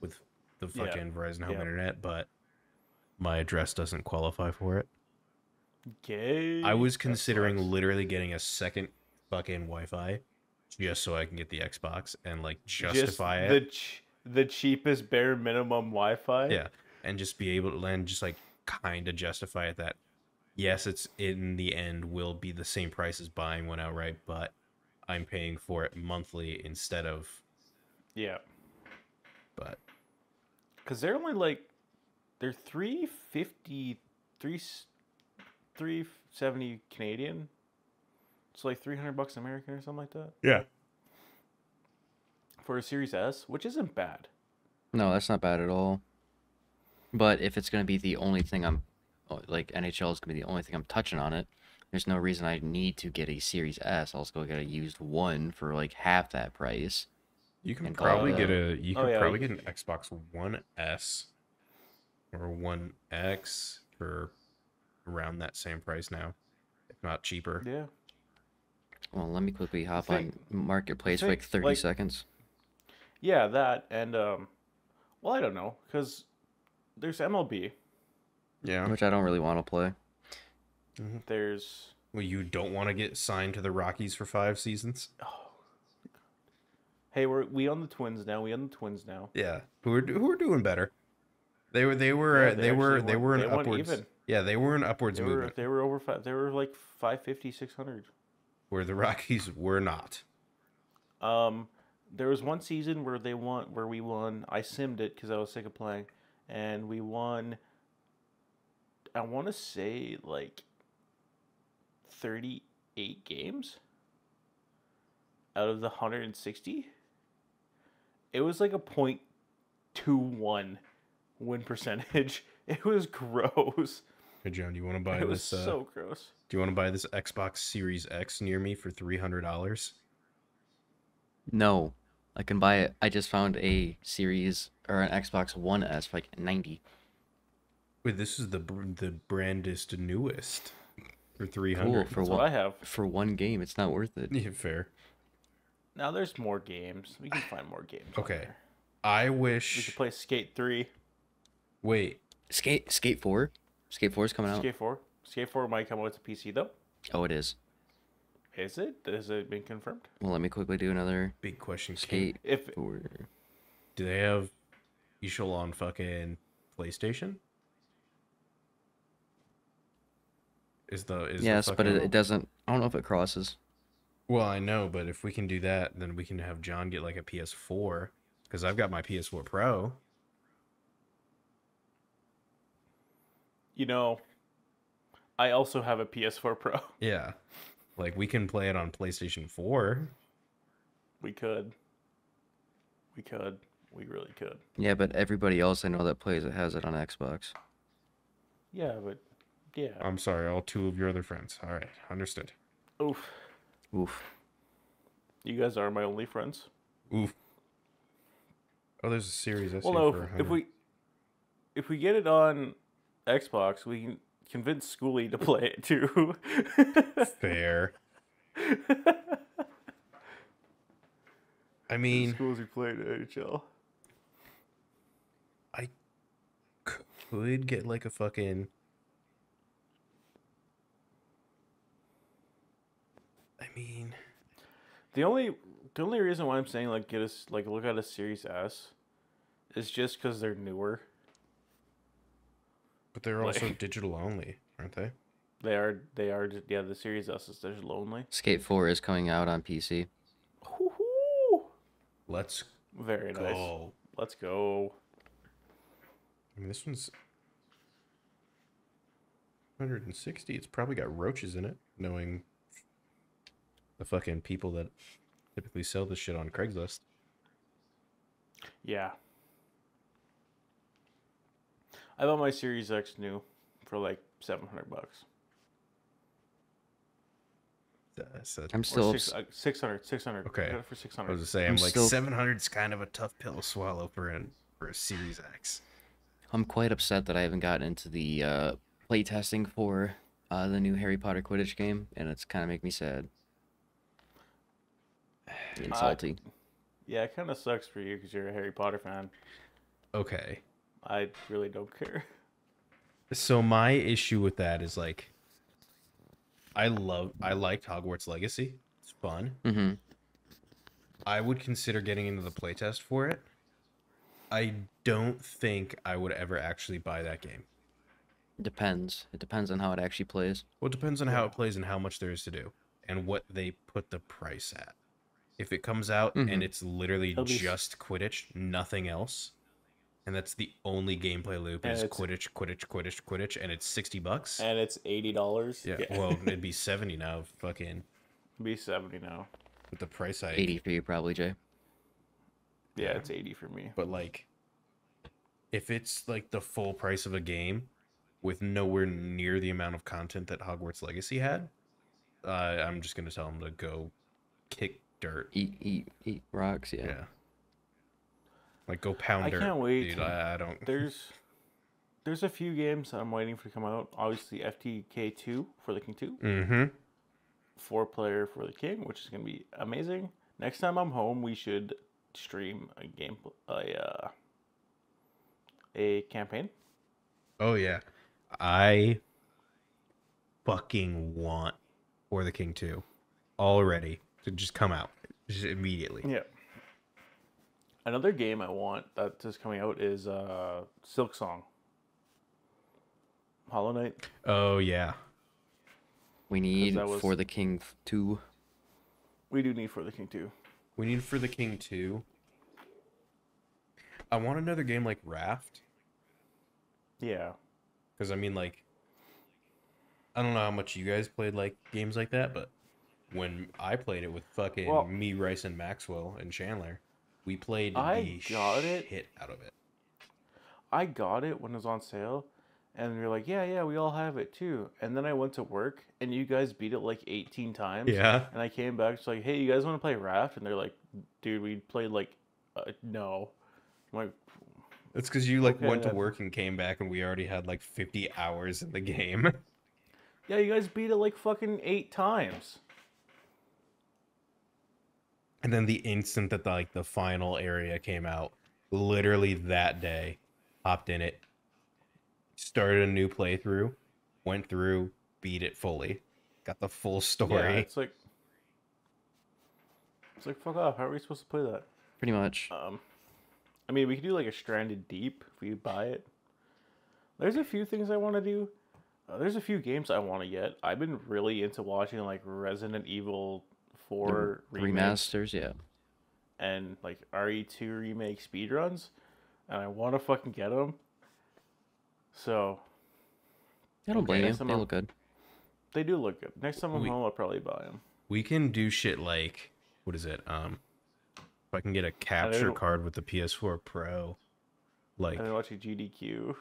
with the Yeah, fucking Verizon Home yeah. Internet, but my address doesn't qualify for it. Gay. I was considering literally getting a second fucking Wi-Fi just so I can get the Xbox and like Just justify the it. ch- the cheapest bare minimum Wi-Fi. Yeah, and just be able to land just like kind of justify it that yes, it's in the end will be the same price as buying one outright, but I'm paying for it monthly instead of yeah. but Because they're only like, they're 350, 3, 370 Canadian. It's like 300 bucks American or something like that yeah. for a Series S, which isn't bad. No, that's not bad at all. But if it's gonna be the only thing I'm, oh, like NHL is gonna be the only thing I'm touching on it, there's no reason I need to get a Series S. I'll just go get a used one for like half that price. You can probably get a you Oh, can yeah, probably you get an Xbox One S or One X for around that same price now, if not cheaper. Yeah. Well, let me quickly hop think- on Marketplace for like 30 like- seconds. Yeah, that and um, well, I don't know because there's MLB. Yeah. Which I don't really want to play. There's Well, you don't want to get signed to the Rockies for five seasons. Hey, we're we on the Twins now. We on the Twins now. Yeah, who are who are doing better? They were they were Yeah, they, they were they were an upwards. even. Yeah, they were an upwards They were movement they were over five. They were like 550, 600. where the Rockies were not. Um, there was one season where they won, where we won. I simmed it because I was sick of playing, and we won. I want to say like thirty-eight games out of the hundred and sixty. It was like a point two one win percentage. It was gross. Hey John, do you want to buy It was this? Uh, so gross. do you want to buy this Xbox Series X near me for three hundred dollars? No, I can buy it. I just found a Series or an Xbox One S for like 90. Wait, this is the the brandest newest for three hundred. Cool, for That's what I have. for one game. It's not worth it. Yeah, fair. Now there's more games. We can find more games. Okay. I wish We wish. could play Skate Three. Wait, Skate Skate 4. Skate 4 is coming out. Skate 4. Skate 4 might come out to PC though. Oh, it is. Is it? Has it been confirmed? Well, let me quickly do another big question. Can- Skate If 4. Do they have EASHL on fucking PlayStation? Is the is the Yes, but it, it doesn't. I don't know if it crosses. Well, I know, but if we can do that, then we can have John get like a PS4 because I've got my PS4 Pro. you know, I also have a PS4 Pro. Yeah, like we can play it on PlayStation 4. We could. We could. We really could. Yeah, but everybody else I know that plays it has it on Xbox. Yeah, but yeah. I'm sorry, all two of your other friends. All right, understood. Oof. Oof. You guys are my only friends. Oof. Oh, there's a series. I Well, see no. for If, if we if we get it on Xbox, we can convince Schoolie to play it too. fair. I mean, schools who played NHL. I could get like a fucking. I mean, The only the only reason why I'm saying like get us like look at a Series S is just because they're newer. but they're also Like- digital only, aren't they? They are they are yeah the Series S is digital only. Skate 4 is coming out on PC. Woo-hoo! Let's Very nice. go. Let's go. I mean, this one's 160. It's probably got roaches in it, knowing the fucking people that typically sell this shit on Craigslist. Yeah. I bought my Series X new for like seven hundred bucks. That's a- I'm Or still six, uh, 600, 600. Okay. Got it for 600 I was hundred. to say, I'm I'm, like still- 700 is kind of a tough pill to swallow for an for a Series X. I'm quite upset that I haven't gotten into the uh, play testing for uh, the new Harry Potter Quidditch game, and it's kind of make me sad. And Uh. Yeah, it kind of sucks for you because you're a Harry Potter fan. Okay. I really don't care. So my issue with that is like I love I liked Hogwarts Legacy. It's fun. mm-hmm. I would consider getting into the playtest for it. I don't think I would ever actually buy that game. Depends. It depends on how it actually plays. Well, it depends on how it plays and how much there is to do and what they put the price at. If it comes out Mhm. and it's literally be just Quidditch, nothing else, and that's the only gameplay loop And is it's- Quidditch, Quidditch, Quidditch, Quidditch, and it's 60 bucks. And it's eighty dollars. yeah, well, it'd be 70 now, fucking be seventy now. with the price I 80 for you, probably, Jay. Yeah, Yeah. it's eighty for me. But like, if it's like the full price of a game with nowhere near the amount of content that Hogwarts Legacy had, uh, I'm just gonna tell them to go kick dirt. Eat, eat, eat rocks. Yeah. Yeah. Like go pound I dirt. can't wait Dude, to- I, I don't. There's there's a few games that I'm waiting for to come out. Obviously, FTK two for the King two, Mm-hmm. four player for the King, which is gonna be amazing. Next time I'm home, we should stream a game a uh, a campaign. Oh yeah, I fucking want For the King two already to just come out just immediately. Yeah. Another game I want that is coming out is uh, Silk Song. Hollow Knight. Oh yeah, We need was- for the king two. We do need for the King two. we need For the King two. I want another game like Raft Yeah. because I mean like I don't know how much you guys played like games like that, but when I played it with fucking Well- me, Rice, and Maxwell and Chandler, we played I the got it. out of it. I got it when it was on sale, and you're like, yeah, yeah, we all have it too. And then I went to work, and you guys beat it like 18 times. Yeah. And I came back, it's like, hey, you guys want to play Raft? And they're like, dude, we played like, uh, no. I'm like, It's because you like Okay, went to work and came back, and we already had like 50 hours in the game. yeah, you guys beat it like fucking eight times. And then the instant that the, like the final area came out, literally that day, hopped in it, started a new playthrough, went through, beat it fully, got the full story Yeah, story. it's like, it's like, fuck off. How are we supposed to play that? Pretty much. Um, I mean, we could do like a Stranded Deep if we buy it. There's a few things I want to do. Uh, there's a few games I want to get. I've been really into watching like Resident Evil The 4 remakes remasters, yeah. and like RE2 remake speedruns, and I want to fucking get them. So I don't Okay, blame you. next time They I'll- look good. they do look good. Next time I'm We- home, I'll probably buy them. We can do shit like what is it? Um, if I can get a capture card with the PS4 Pro, like I've been watching GDQ.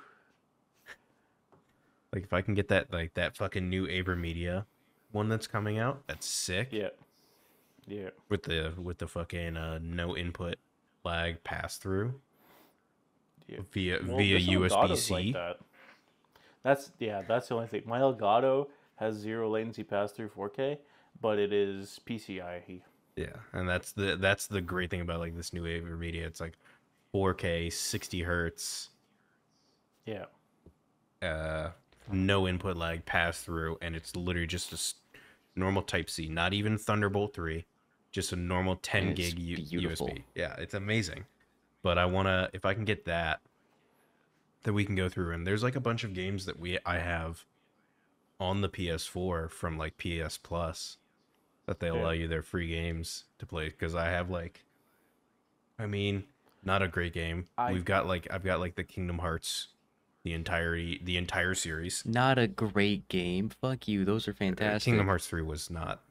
like if I can get that like that fucking new Avermedia one that's coming out, that's sick. Yeah, yeah. With the with the fucking uh, no input lag pass through Yeah. via Well, via USB C. like that. That's yeah. That's the only thing. My Elgato has zero latency pass through 4K, but it is PCIe. Yeah, and that's the that's the great thing about like this new Avermedia. It's like 4K, 60 hertz, Yeah, uh, no input lag pass through, and it's literally just a normal Type C, not even Thunderbolt 3, just a normal 10 And it's gig U- USB. Yeah, it's amazing. But I wanna, if I can get that, that we can go through, and there's like a bunch of games that we I have on the PS4 from like PS Plus that they Yeah. allow you their free games to play because I have like, I mean, not a great game. I- We've got like I've got like the Kingdom Hearts, the entirety the entire series. Not a great game. Fuck you. Those are uh, fantastic. Kingdom Hearts three was not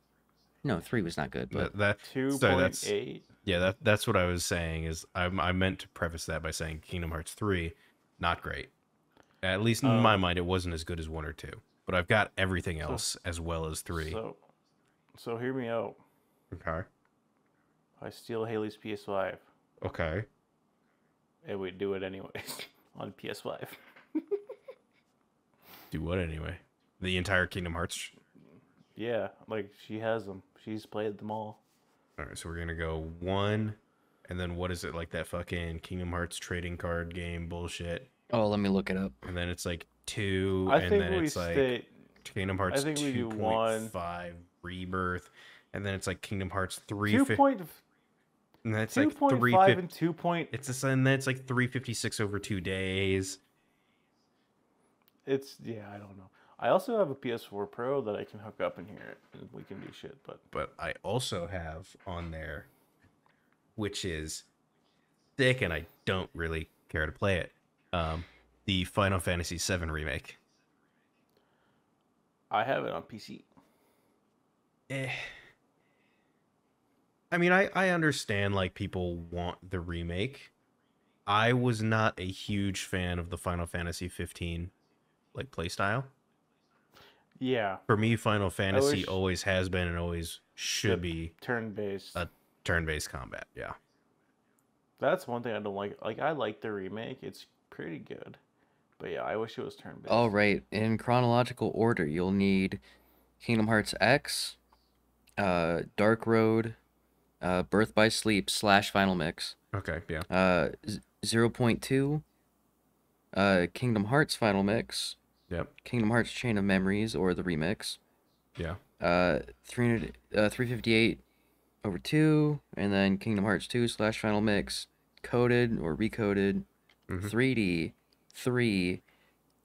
No, three was not good, but that, that two sorry, that's eight. yeah that that's what I was saying is I I meant to preface that by saying Kingdom Hearts three not great. At least in Oh. my mind, it wasn't as good as one or two. But I've got everything else as well as three. So, so hear me out. okay. I steal Haley's PS5, Okay. and we do it anyways on PS5. Do what anyway? The entire Kingdom Hearts. Yeah, like she has them. She's played them all. All right, so we're gonna go one, and then what is it like that fucking Kingdom Hearts trading card game bullshit? oh, let me look it up. And then it's like two, I and think then we it's like. Kingdom Hearts think we do two point one. five Rebirth, and then it's like Kingdom Hearts three, Two fif- point and then it's two like point three five fif- and two point. It's a and then it's like three fifty six over two days. It's yeah, I don't know. I also have a PS4 Pro that I can hook up in here and we can do shit. But But I also have on there, which is thick, and I don't really care to play it. Um, the Final Fantasy VII remake. I have it on PC. eh. I mean, I I understand like people want the remake. I was not a huge fan of the Final Fantasy 15 like playstyle. Yeah, For me, Final Fantasy wish- always has been and always should Yep. be turn based. A turn-based combat. Yeah. That's one thing I don't like. Like I like the remake; it's pretty good. But yeah, I wish it was turn based. All right, in chronological order, you'll need Kingdom Hearts X, uh, Dark Road, uh, Birth by Sleep slash Final Mix, Okay. Yeah. uh, 0.2, uh, Kingdom Hearts Final Mix, Yep. Kingdom Hearts Chain of Memories or the remix, Yeah. uh, 300, uh, 358 over 2, and then Kingdom Hearts 2 slash Final Mix, coded or recoded, Mhm. 3D, 3,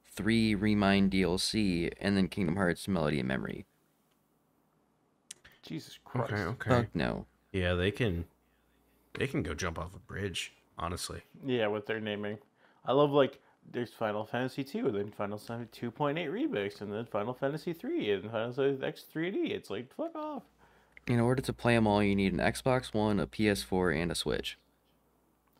3 Remind DLC, and then Kingdom Hearts Melody and Memory. Jesus Christ. Okay. Okay. Fuck no. Yeah, they can. They can go jump off a bridge. Honestly. Yeah, with their naming, I love like there's Final Fantasy two, then Final Fantasy two point eight remix, and then Final Fantasy three, and Final Fantasy X three D. It's like fuck off. In order to play them all, you need an Xbox One, a PS4, and a Switch.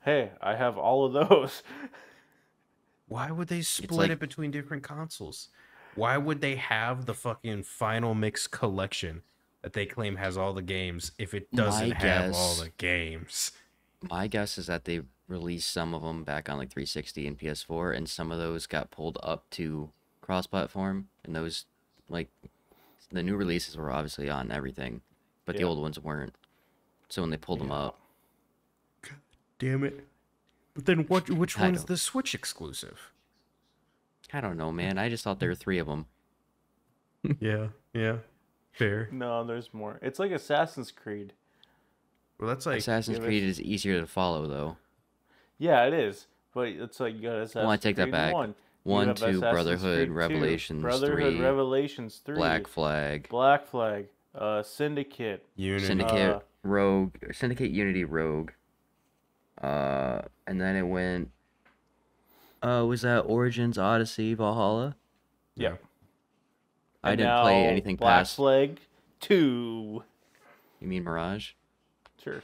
Hey, I have all of those. Why would they split like- it between different consoles? Why would they have the fucking Final Mix collection that they claim has all the games if it doesn't My have all the games? My guess is that they released some of them back on like 360 and PS4, and some of those got pulled up to cross-platform, and those like the new releases were obviously on everything, but the old ones weren't. So when they pulled them Yeah. up, Damn it! But then what? Which I one's the Switch exclusive? I don't know, man. I just thought there were three of them. yeah. Yeah. Fair. No, there's more. It's like Assassin's Creed. Well, that's like Assassin's Creed is easier to follow though. Yeah, it is. But it's like you got Assassin's Well, I take that Creed back. One, You One, have two, Assassin's Brotherhood, Creed 2, Revelations, Brotherhood, three, Revelations three, Black Flag, Black Flag, uh, Syndicate. Unity. Syndicate, Uh, Rogue, Syndicate, Unity, Rogue. Uh, and then it went. Uh, was that Origins, Odyssey, Valhalla? Yeah. I And didn't play now anything Black past. Flag two. You mean Mirage? Sure.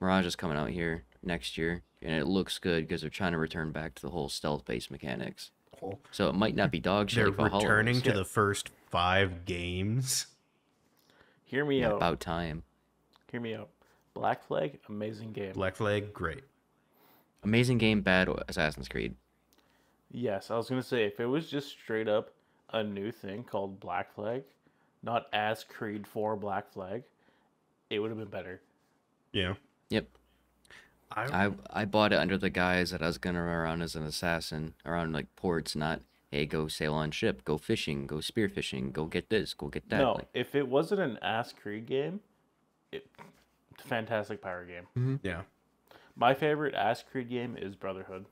Mirage is coming out here next year, and it looks good because they're trying to return back to the whole stealth-based mechanics. Oh, So it might not be dog shit. They're like returning to Yeah. the first five games. Hear me Yeah, out. about time. Hear me out. Black Flag, amazing game. Black Flag, great. Amazing game, bad Assassin's Creed. Yes, I was gonna say if it was just straight up a new thing called Black Flag, not as Creed for Black Flag, it would have been better. Yeah. Yep. I, I I bought it under the guise that I was gonna run around as an assassin around like ports, not hey go sail on ship, go fishing, go spearfishing, go get this, go get that. no, Like, if it wasn't an ass Creed game, it fantastic power game. Mm-hmm. yeah. My favorite ass Creed game is Brotherhood.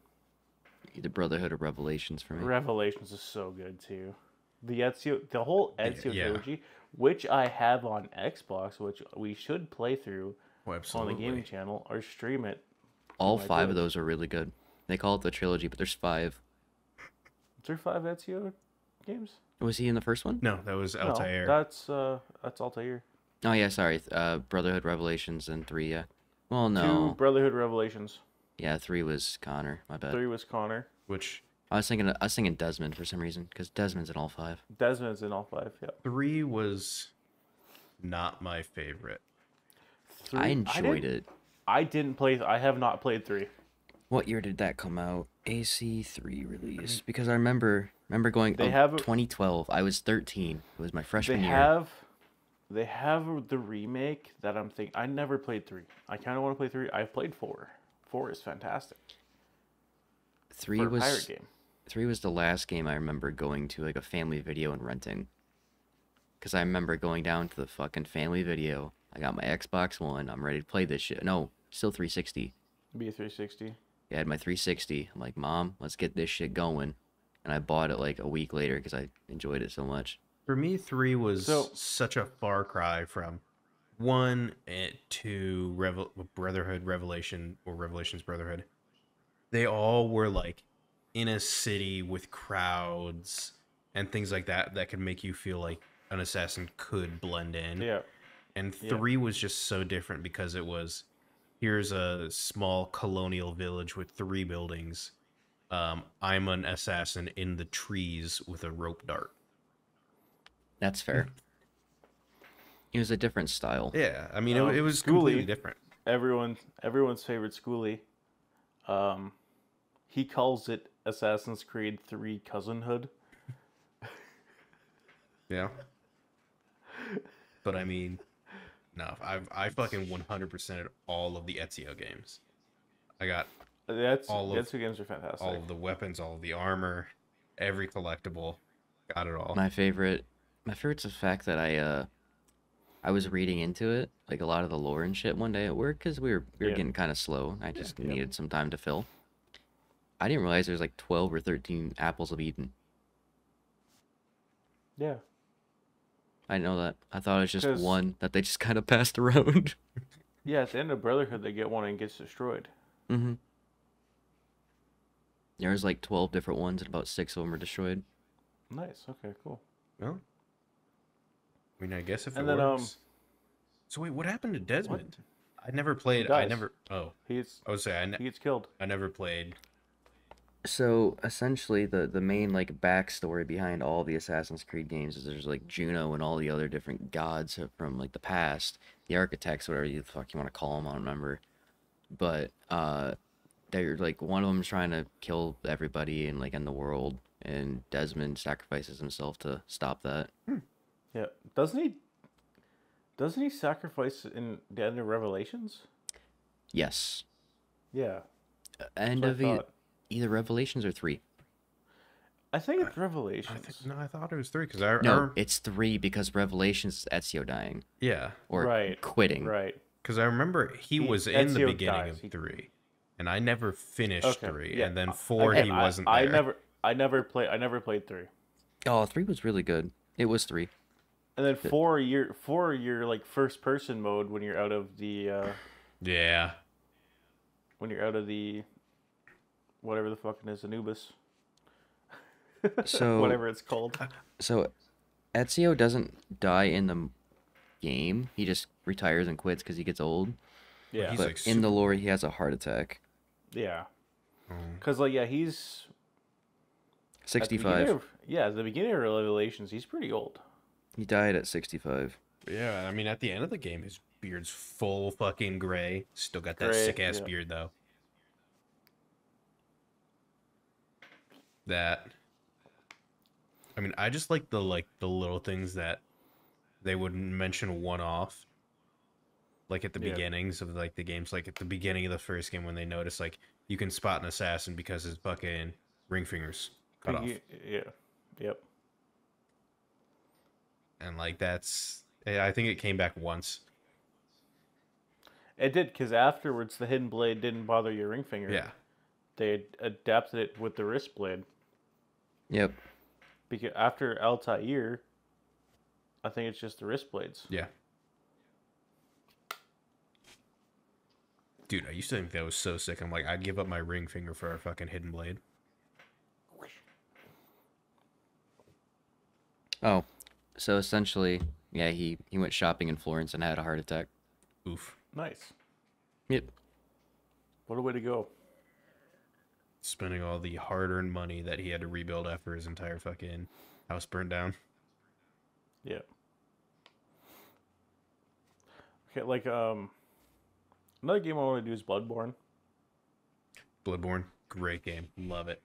either Brotherhood or Revelations for me. Revelations is so good too. The Ezio, the whole Ezio yeah. trilogy, which I have on Xbox, which we should play through Oh, on the gaming channel or stream it. All my five of those are really good. They call it the trilogy, but there's five. Is there five Ezio games? Was he in the first one? No, that was No, Altair. that's uh, that's Altair. Oh yeah, sorry. Uh, Brotherhood, Revelations, and three. Yeah. Well, Two no. Brotherhood Revelations. Yeah, three was Connor. My bad. Three was Connor. which I was thinking. I was thinking Desmond for some reason because Desmond's in all five. Desmond's in all five. Yeah. three was not my favorite. Three, I enjoyed didn't- it. I didn't play. I have not played three. What year did that come out? AC3 release. Because I remember remember going They oh, have 2012. I was 13. It was my They freshman year. have, they have the remake that I'm thinking. I never played three. I kind of want to play three. I've played four. Four is fantastic. 3 for was pirate game. 3 was the last game I remember going to like a family video and renting. Cuz I remember going down to the fucking family video. I got my Xbox 1. I'm ready to play this shit. No, still 360. Be a 360. Yeah, I had my 360. I'm like, "Mom, let's get this shit going." And I bought it like a week later cuz I enjoyed it so much. For me, three was So- such a far cry from one and to Revel- Brotherhood, Revelation, or Revelations Brotherhood. They all were like in a city with crowds and things like that that could make you feel like an assassin could blend in. Yeah. And Yeah. three was just so different because it was here's a small colonial village with three buildings. Um, I'm an assassin in the trees with a rope dart. That's fair. It was a different style. Yeah, I mean, Um, it, it was Schoolie- completely different. Everyone, everyone's favorite schoolie. Um, he calls it Assassin's Creed Three Cousinhood. Yeah. But I mean, no, I've I fucking 100%ed all of the Ezio games. I got That's All of- that's two games are fantastic. all of the weapons, all of the armor, every collectible. Got it all. My favorite, my favorite's the fact that I uh, I was reading into it like a lot of the lore and shit one day at work because we were we were Yeah. getting kind of slow. I just yeah. needed some time to fill. I didn't realize there's like twelve or thirteen apples of Eden. yeah, I know that. I thought it was just 'Cause- one that they just kind of passed around. yeah. At the end of Brotherhood, they get one and it gets destroyed. mm-hmm. There was like twelve different ones, and about six of them are destroyed. Nice. Okay. Cool. Well, I mean, I guess if And it then, um, works. So wait, what happened to Desmond? I never played. dies. I never. Oh, He gets I would say I, he gets killed. I never played. So essentially, the the main like backstory behind all the Assassin's Creed games is there's like Juno and all the other different gods from like the past, the architects, whatever you fuck you want to call them, I don't remember. But uh, they're like one of them's trying to kill everybody and like in the world, and Desmond sacrifices himself to stop that. Yeah. Doesn't he? Doesn't he sacrifice in the end of Revelations? Yes, Yeah. end of what I e- thought. Either Revelations or three. I think it's I Revelations. think no, I thought it was three because I, I No, rem- it's three because Revelations is Ezio dying yeah or Right, quitting. Right. because I remember he, He- was in the beginning dies. of three, and I never finished Okay. three, yeah. and then four I, he I- wasn't I there. never. I never played. I never played three. Oh, three was really good. It was three. And then four, you're four, you're like first person mode when you're out of the uh, Yeah, when you're out of the whatever the fucking is Animus. So- whatever it's called. So Ezio doesn't die in the game. He just retires and quits because he gets old. Yeah, he's but like in the lore, he has a heart attack. yeah. Mm. Because like yeah, he's at Sixty-five. Of, yeah, at the beginning of Revelations, he's pretty old. He died at sixty-five. yeah. I mean, at the end of the game, his beard's full fucking gray. Still got that sick ass yeah. beard though. That. I mean, I just like the like the little things that they would mention one off. Like at the Yeah. beginnings of like the games, like at the beginning of the first game when they notice like you can spot an assassin because his fucking ring fingers cut off. Yeah. Yep. and like that's eh, I think it came back once. It did because afterwards the hidden blade didn't bother your ring finger. Yeah. They adapted it with the wrist blade Yep. because after Altair, I think it's just the wrist blades. Yeah. Dude, I used to think that was so sick. I'm like, I'd give up my ring finger for a fucking hidden blade. Oh, so essentially, yeah, he he went shopping in Florence and had a heart attack. Oof. Nice. Yep. What a way to go. Spending all the hard earned money that he had to rebuild after his entire fucking house burned down. Yeah. Okay, like um, another game I want to do is Bloodborne. Bloodborne, great game. Love it.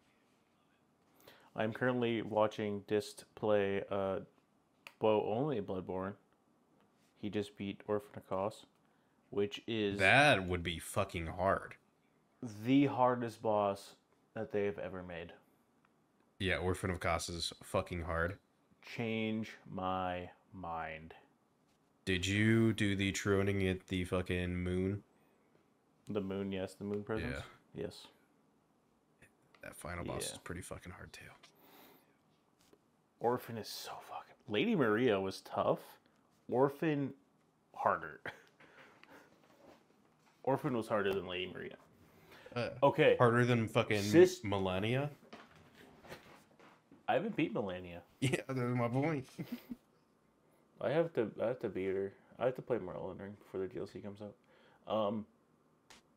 I'm currently watching Dist play uh, Bo only Bloodborne. He just beat Orphan of which is That would be fucking hard. the hardest boss that they've ever made. Yeah, Orphan of Kos is fucking hard. Change my mind. Did you do the troning at the fucking moon? The moon, yes, the moon presence. Yeah. Yes. That final boss Yeah. is pretty fucking hard too. Orphan is so fucking. Lady Maria was tough. Orphan, harder. Orphan was harder than Lady Maria. Uh, Okay, harder than fucking Sis- Malenia? I haven't beat Malenia. Yeah, that's my point. I have to. I have to beat her. I have to play more Elden Ring before the DLC comes out. Um,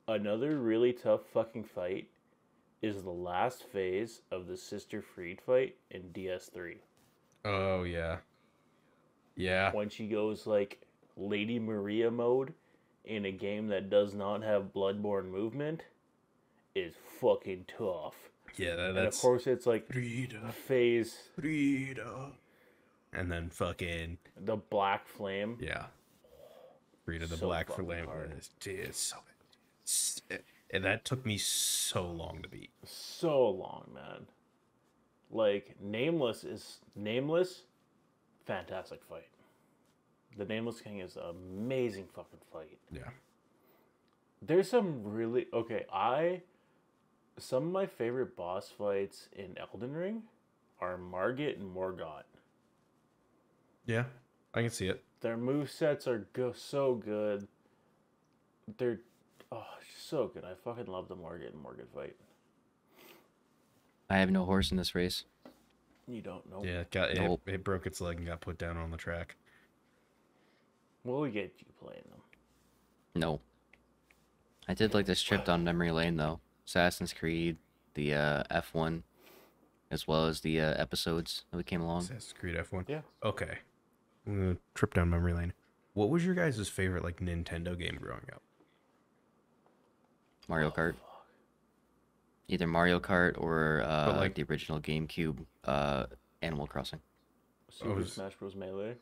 Another really tough fucking fight is the last phase of the Sister Friede fight in DS3. Oh yeah. Yeah. When she goes like Lady Maria mode in a game that does not have bloodborne movement is fucking tough. Yeah, that, And of course it's like Friede, phase Friede. And then fucking the black flame. yeah. Rita the So Black Flame dude, so and that took me so long to beat. so long, man. Like Nameless is Nameless, fantastic fight. The Nameless King is an amazing fucking fight. Yeah. There's some really okay. I some of my favorite boss fights in Elden Ring are Margit and Morgott. Yeah. I can see it. Their move sets are go so good. They're oh so good. I fucking love the Margit and Morgott fight. I have no horse in this race. You don't know. Yeah, it got it, Nope. it broke its leg and got put down on the track. We'll we get you playing them. No. I did like this trip down memory lane though. Assassin's Creed, the uh, F1, as well as the uh, episodes that we came along. Assassin's Creed F1. Yeah. Okay. I'm gonna trip down memory lane. What was your guys' favorite like Nintendo game growing up? Mario Kart. Either Mario Kart or uh, like- the original GameCube uh, Animal Crossing. Super Oh, is- Smash Bros. Melee.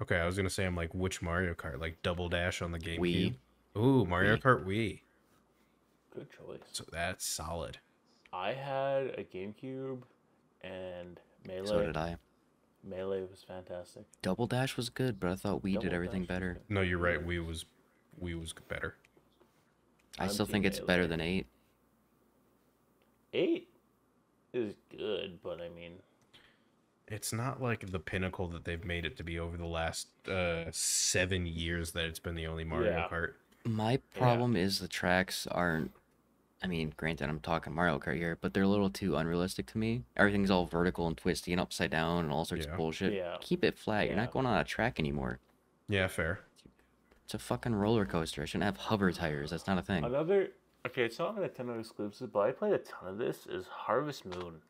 Okay, I was gonna say I'm like which Mario Kart? Like Double Dash on the GameCube. Wii. Ooh, Mario Wii. Kart Wii. Good choice. So that's solid. I had a GameCube and Melee. So did I. Melee was fantastic. Double Dash was good, but I thought we Double did everything Dash better. No, you're right. Wii was Wii was better. I I'm still think it's better than 8. Eight is good, but I mean, It's not like the pinnacle that they've made it to be over the last uh, seven years that it's been the only Mario Yeah. Kart. My problem is the tracks aren't. I mean, granted, I'm talking Mario Kart here, but they're a little too unrealistic to me. Everything's all vertical and twisty and upside down and all sorts Yeah. of bullshit. Yeah. Keep it flat. You're not going on a track anymore. Yeah, fair. It's a fucking roller coaster. I shouldn't have hover tires. That's not a thing. another. Okay, it's not a Nintendo exclusive, but I played a ton of this. Is Harvest Moon.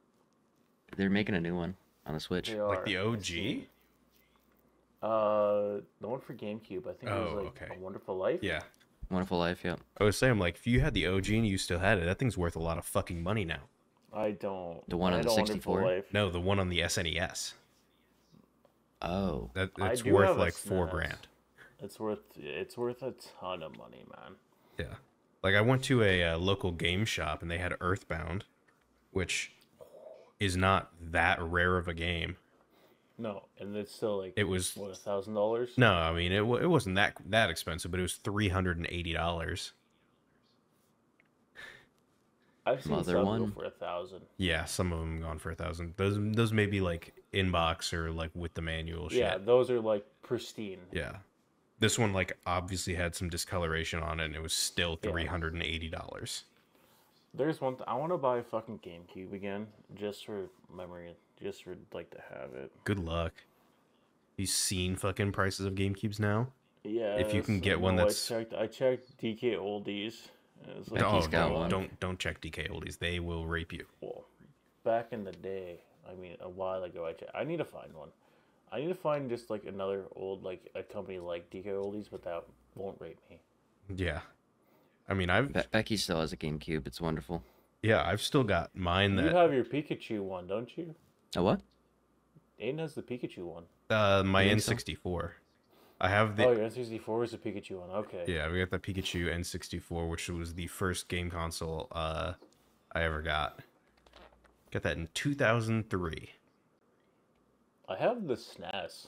They're making a new one on the Switch. They Like are. the OG? Uh, the one for GameCube. I think it was Oh, like okay. A Wonderful Life. Yeah. Wonderful Life, yeah. I was saying, like, if you had the OG and you still had it, that thing's worth a lot of fucking money now. I don't. The one on had the Wonderful 64? Life. No, the one on the SNES. Oh. That I that's do worth have a like four grand. It's worth. It's worth a ton of money, man. Yeah. Like I went to a uh, local game shop and they had Earthbound, which is not that rare of a game. No, and it's still like It was what a thousand dollars. no, I mean it. wa- It wasn't that that expensive, but it was three hundred and eighty dollars. I've seen Mother some one. go for a thousand. Yeah, some of them gone for a thousand. Those those may be like inbox or like with the manual shit. Yeah, those are like pristine. Yeah. This one like obviously had some discoloration on it and it was still three hundred and eighty dollars. There's one. Th- I want to buy a fucking GameCube again, just for memory, just would like to have it. Good luck. You seen fucking prices of GameCubes now? Yeah. If you can get one no, that's- I checked. I checked DK Oldies. and It's like, oh, got don't, don't don't check DK oldies. They will rape you. well, back in the day. I mean, a while ago, I checked. I need to find one. I need to find just like another old like a company like DK Oldies, but that won't rape me. Yeah. I mean, I've Be- Becky still has a GameCube. It's wonderful. yeah, I've still got mine That You have your Pikachu one, don't you? A what? Aiden has the Pikachu one. uh my You think so? N64. I have the oh, your N64 is the Pikachu one. Okay. yeah, we got the Pikachu N64, which was the first game console uh I ever got. Got that in 2003. I have the SNES.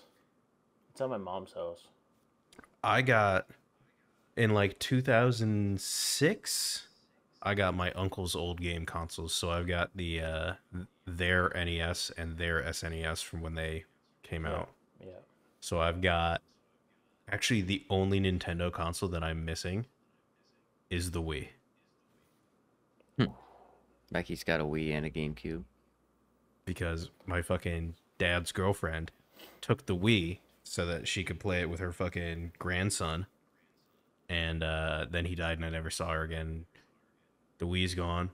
It's at my mom's house. I got in like 2006 I got my uncle's old game consoles, so I've got the uh their NES and their SNES from when they came out. Yeah. So I've got actually the only Nintendo console that I'm missing is the Wii. Becky's got a Wii and a GameCube. because my fucking dad's girlfriend took the Wii so that she could play it with her fucking grandson. and uh, then he died, and I never saw her again. The Wii's gone,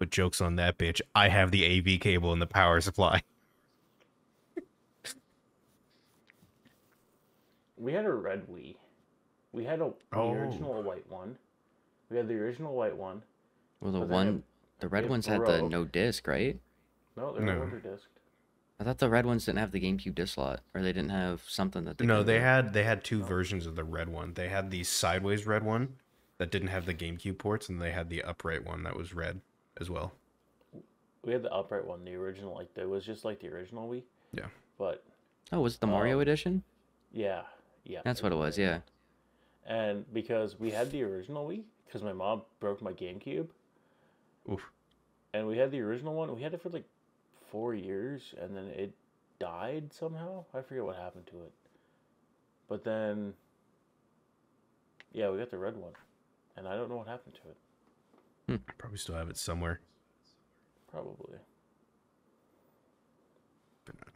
but jokes on that bitch. I have the AV cable and the power supply. We had a red Wii. We had a the Oh. original white one. We had the original white one. Well, the But then one, the red it ones had the no disc, right? No, they were No. winter disc. I thought the red ones didn't have the GameCube disc slot, or they didn't have something that they. No, they do. had they had two versions of the red one. They had the sideways red one that didn't have the GameCube ports, and they had the upright one that was red as well. We had the upright one, the original. Like it was just like the original Wii. Yeah. But Oh, was it the Mario Um, edition? yeah, yeah. That's what it was. Yeah. And because we had the original Wii, because my mom broke my GameCube, Oof. and we had the original one. We had it for like four years, and then it died somehow. I forget what happened to it. But then, yeah, we got the red one, and I don't know what happened to it. I probably still have it somewhere. Probably.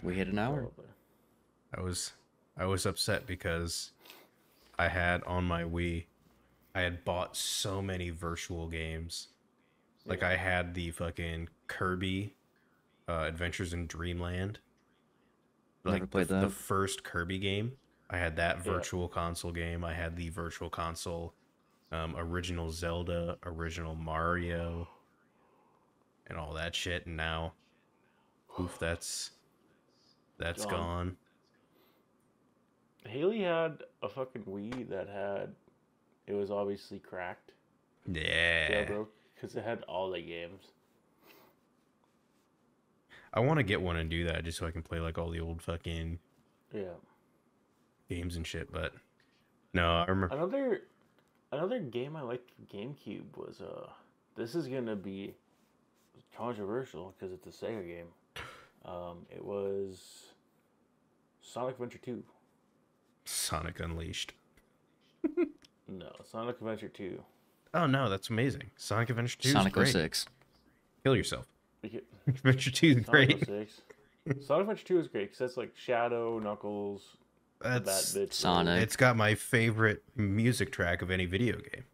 We hit an hour. Probably. I was I was upset because I had on my Wii I had bought so many virtual games. Like I had the fucking Kirby uh, Adventures in Dreamland. Never Like played the, the first Kirby game. I had that Yeah. virtual console game. I had the virtual console um, original Zelda, original Mario, and all that shit. And now, oof, that's that's Gone. gone. Haley had a fucking Wii that had, it was obviously cracked, Yeah. jailbroke, because it had all the games. I want to get one and do that just so I can play like all the old fucking Yeah. games and shit. But no, I remember. Another another game I liked for GameCube was uh this is gonna be controversial because it's a Sega game. Um, it was Sonic Adventure Two. Sonic Unleashed. No, Sonic Adventure Two. Oh no, that's amazing. Sonic Adventure 2 Sonic is great. 06. Kill yourself. Beca- Adventure 2 is Sonic great. 06. Sonic Adventure Two is great because that's like Shadow, Knuckles, That's that bitch. Sonic. it's got my favorite music track of any video game.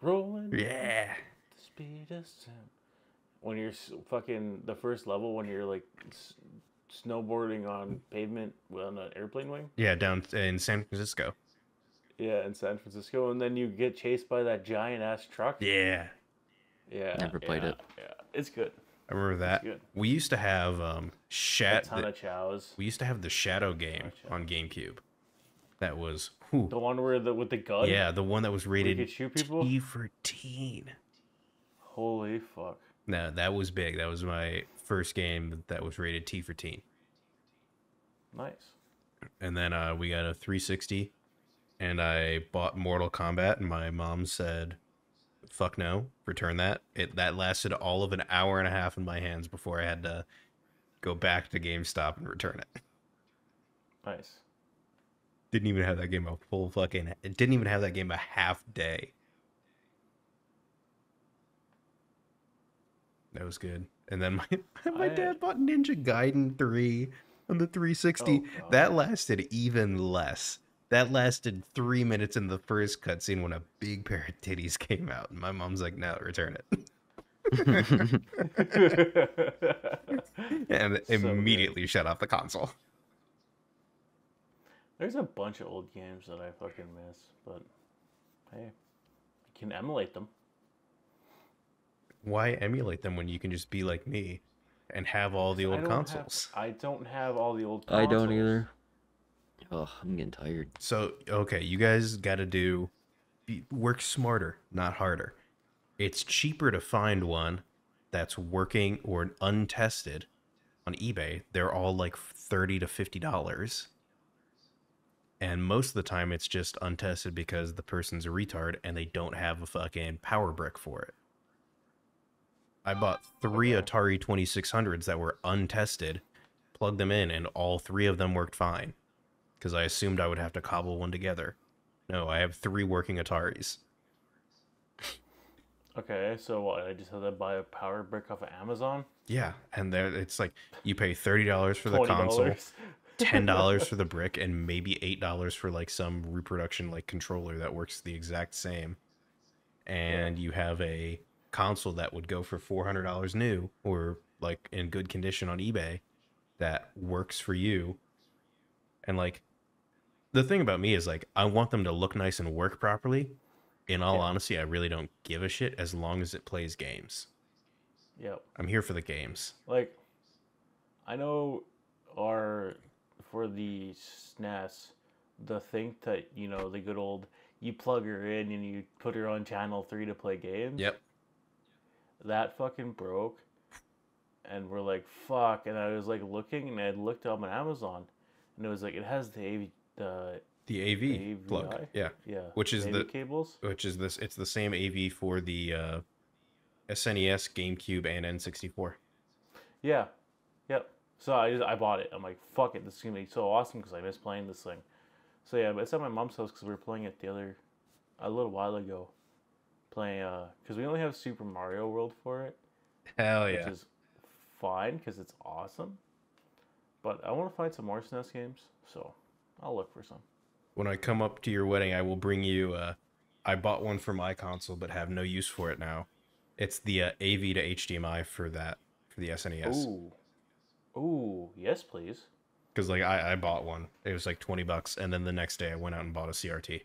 rolling. Yeah. the speed of sound. When you're fucking the first level, when you're like s- snowboarding on pavement on an airplane wing. Yeah, down in San Francisco. Yeah, in San Francisco, and then you get chased by that giant ass truck. Yeah. Yeah, Never played yeah, it. Yeah, it's good. I remember that. We used to have um A shat ton of chows. we used to have the Shadow game on GameCube. That was whew, The one where the with the gun. yeah, the one that was rated could shoot people. T for teen. Holy fuck! No, that was big. That was my first game that was rated T for teen. Nice. And then uh, we got a 360, and I bought Mortal Kombat, and my mom said, "Fuck no, return that." It that lasted all of an hour and a half in my hands before I had to go back to GameStop and return it. Nice. Didn't even have that game a full fucking. It didn't even have that game a half day. That was good. And then my my I- dad bought Ninja Gaiden 3 on the 360. Oh, that lasted even less. That lasted three minutes in the first cutscene when a big pair of titties came out. And my mom's like, no, return it. and So good. immediately shut off the console. There's a bunch of old games that I fucking miss, but hey, you can emulate them. Why emulate them when you can just be like me and have all the old don't have- consoles? I don't have all the old. I don't either. Oh, I'm getting tired. So, okay, you guys got to do be, work smarter, not harder. It's cheaper to find one that's working or untested on eBay. They're all like 30 to 50 dollars. And most of the time it's just untested because the person's a retard and they don't have a fucking power brick for it. I bought 3 Atari 2600s that were untested, plugged them in and all 3 of them worked fine because I assumed I would have to cobble one together. No, I have three working Ataris. Okay, so what? I just had to buy a power brick off of Amazon. Yeah, and there it's like you pay thirty dollars for the $20. console. ten dollars for the brick and maybe eight dollars for like some reproduction like controller that works the exact same. And you have a console that would go for four hundred dollars new or like in good condition on eBay that works for you. And like the thing about me is like I want them to look nice and work properly. In all Yeah. honesty, I really don't give a shit as long as it plays games. Yep. I'm here for the games. Like, I know our for the SNES, the thing that you know the good old you plug her in and you put her on channel three to play games. Yep. That fucking broke, and we're like fuck. And I was like looking, and I looked up on Amazon, and it was like it has the AV, the The AV plug. AVI? Yeah. yeah, Which is AV the- cables. which is this it's the same AV for the uh SNES, GameCube, and N64. Yeah, yep. So I just, I bought it. I'm like, fuck it, this is gonna be so awesome because I miss playing this thing. So yeah, but it's at my mom's house because we were playing it the other, a little while ago, playing uh, because we only have Super Mario World for it, Hell yeah. which is fine because it's awesome. But I want to find some more SNES games, so I'll look for some. When I come up to your wedding, I will bring you uh I bought one for my console but have no use for it now. It's the uh, AV to HDMI for that for the SNES. Ooh, ooh, yes, please. Cuz like I I bought one. It was like 20 bucks and then the next day I went out and bought a CRT.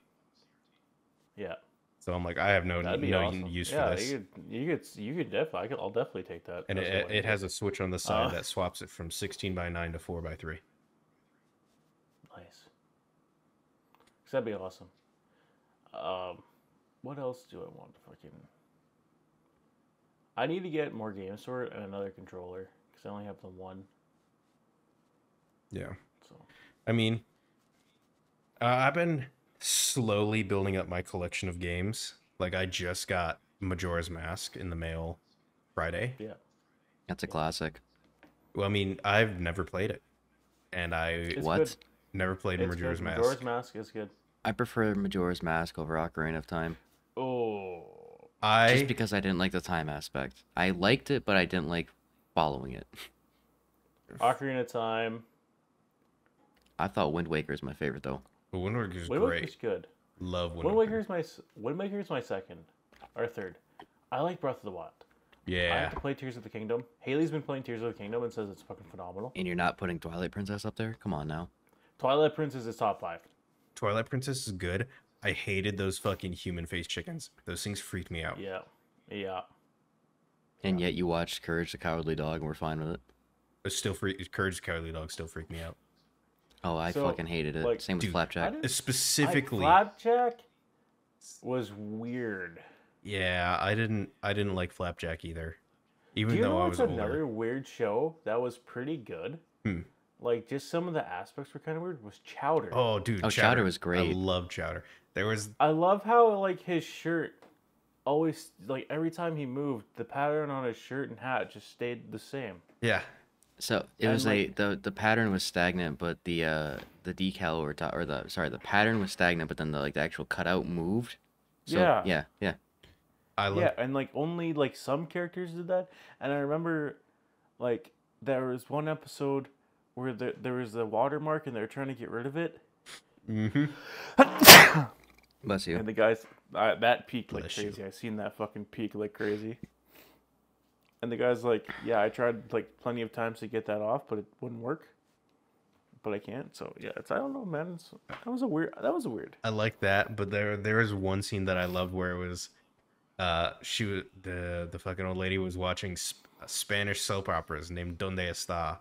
Yeah, So I'm like I have no no awesome. use yeah, for this. you could, you could, you could definitely. I could, I'll definitely take that. And it, it has a switch on the side Uh. that swaps it from 16 by 9 to 4 by 3. Nice. 'Cause that'd be awesome. Um, what else do I want to fucking? I need to get more game store and another controller because I only have the one. Yeah. So I mean, uh, I've been slowly building up my collection of games. Like I just got Majora's Mask in the mail Friday. yeah, That's a classic. Well, I mean, I've never played it, and I It's what? good. never played It's Majora's good. Mask. Majora's Mask is good. I prefer Majora's Mask over Ocarina of Time. Oh, I Just because I didn't like the time aspect. I liked it, but I didn't like following it. Ocarina of Time. I thought Wind Waker is my favorite though. Wind Waker is Wind great. Waker's good. Love Wind Wind Waker. Waker is my Wind Waker is my second or third. I like Breath of the Wild. Yeah. I have to play Tears of the Kingdom. Haley's been playing Tears of the Kingdom and says it's fucking phenomenal. And you're not putting Twilight Princess up there? Come on now. Twilight Princess is top five. Twilight Princess is good. I hated those fucking human face chickens. Those things freaked me out. Yeah, yeah. And yet you watched Courage the Cowardly Dog and we're fine with it. It still freak. Courage the Cowardly Dog still freaked me out. Oh, I So, fucking hated it. like, Same with dude, I Flapjack. didn't- Specifically, I, Flapjack was weird. yeah, I didn't. I didn't like Flapjack either. Even Do you though know I was another older. weird show that was pretty good? Hmm. Like just some of the aspects were kind of weird. Was Chowder? Oh, dude, Oh, Chowder was great. I love Chowder. There was I love how like his shirt always like every time he moved, the pattern on his shirt and hat just stayed the same. yeah, So it And, was a like- the the pattern was stagnant, but the uh the decal or to, or the sorry the pattern was stagnant, but then the like the actual cutout moved. So, Yeah. yeah, yeah. I love. Yeah, and like only like some characters did that. And I remember like there was one episode where there, there was a watermark and they're trying to get rid of it. Mm-hmm. Bless you. And the guys uh, that peaked like Bless you. crazy. I seen that fucking peak like crazy. And the guy's like, "Yeah, I tried like plenty of times to get that off, but it wouldn't work. But I can't." So yeah, it's I don't know, man. It's, that was a weird. That was weird. I like that, but there there was one scene that I loved where it was, uh, she was the the fucking old lady was watching sp- Spanish soap operas named Donde Está,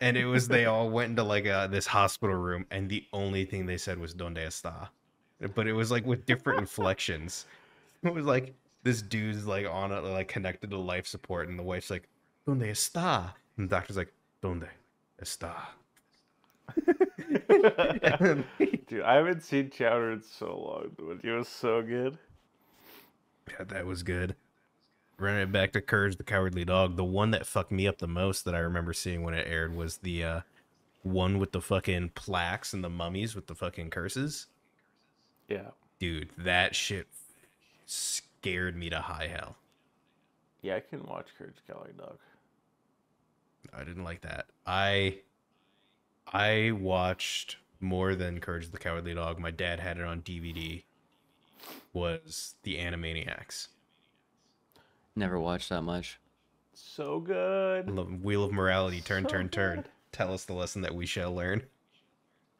and it was they all went into like a this hospital room, and the only thing they said was Donde Está, but it was like with different inflections. It was like this dude's like on it, like connected to life support, and the wife's like Donde Está, and the doctor's like Donde Está. Dude, I haven't seen Chowder in so long, but it was so good. Yeah, that was good. Running it back to Courage the Cowardly Dog, the one that fucked me up the most that I remember seeing when it aired was the uh, one with the fucking plaques and the mummies with the fucking curses. Yeah, Dude, that shit scared me to high hell. yeah, I can watch Courage the Cowardly Dog. I didn't like that. I I watched more than Courage the Cowardly Dog. My dad had it on DVD. Was the Animaniacs? Never watched that much. So good. Love- Wheel of Morality. Turn, So turn, turn. Tell us the lesson that we shall learn.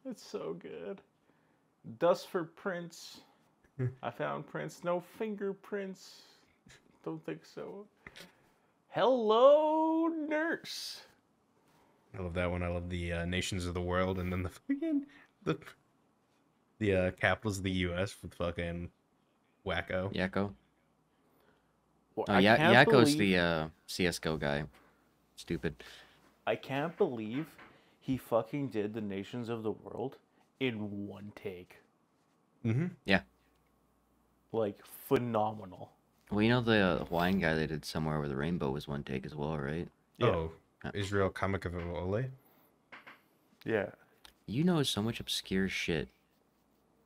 It's so good. Dust for prints. I found prints. No fingerprints. Don't think so. Hello, nurse. I love that one. I love the uh, nations of the world, and then the fucking the the uh, capitals of the U.S. with fucking wacko. Yakko. Well, Oh, I ya- Yakko's believe- the uh, CS:GO guy. Stupid. I can't believe he fucking did the nations of the world in one take. Mm-hmm. Yeah. Like phenomenal. Well, you know the uh, Hawaiian guy they did somewhere where the rainbow was one take as well, right? Yeah. Oh, Israel Kamakawiwo'ole. Yeah. You know so much obscure shit.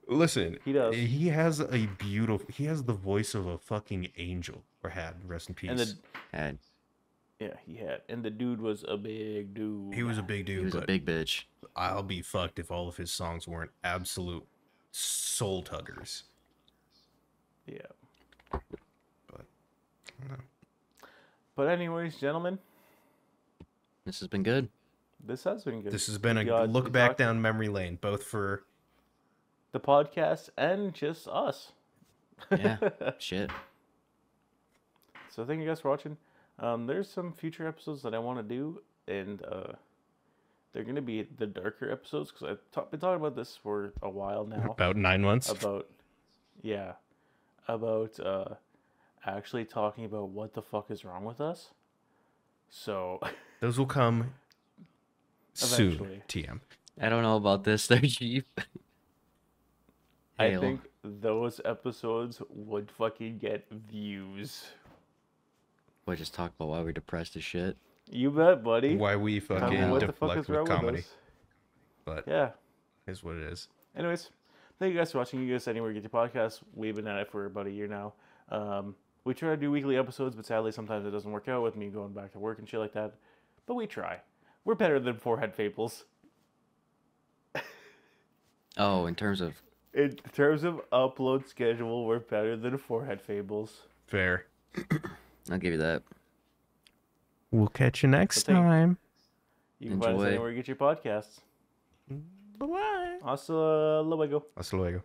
Listen, He does. Eh, he has a beautiful. He has the voice of a fucking angel. Or had. Rest in peace. And the And yeah, he had. And the dude was a big dude. he was a big dude. he dude, was a big bitch. I'll be fucked if all of his songs weren't absolute soul tuggers. Yeah. But I don't know. But anyways, gentlemen, This has been good. this has been good. This has been a We got- look back down memory lane, both for the podcast and just us. Yeah. Shit. So thank you guys for watching. Um, there's some future episodes that I want to do, and uh, they're gonna be the darker episodes because I've ta- been talking about this for a while now. about nine months. about yeah, about uh, actually talking about what the fuck is wrong with us. So Those will come soon. Eventually. TM. I don't know about this there, Chief. I think those episodes would fucking get views. Boy, just talk about why we're depressed as shit. You bet, buddy. Why we Tell me fucking what the fuck deflect is with comedy, with us. but Yeah. is what it is. Anyways, thank you guys for watching. You guys anywhere you get your podcast. We've been at it for about a year now. Um, we try to do weekly episodes, but sadly sometimes it doesn't work out with me going back to work and shit like that. But we try. We're better than Forehead Fables. Oh, in terms of In terms of upload schedule, we're better than Forehead Fables. Fair. I'll give you that. We'll catch you next thank- time. You can find us anywhere you get your podcasts. Bye bye. Hasta luego. Hasta luego.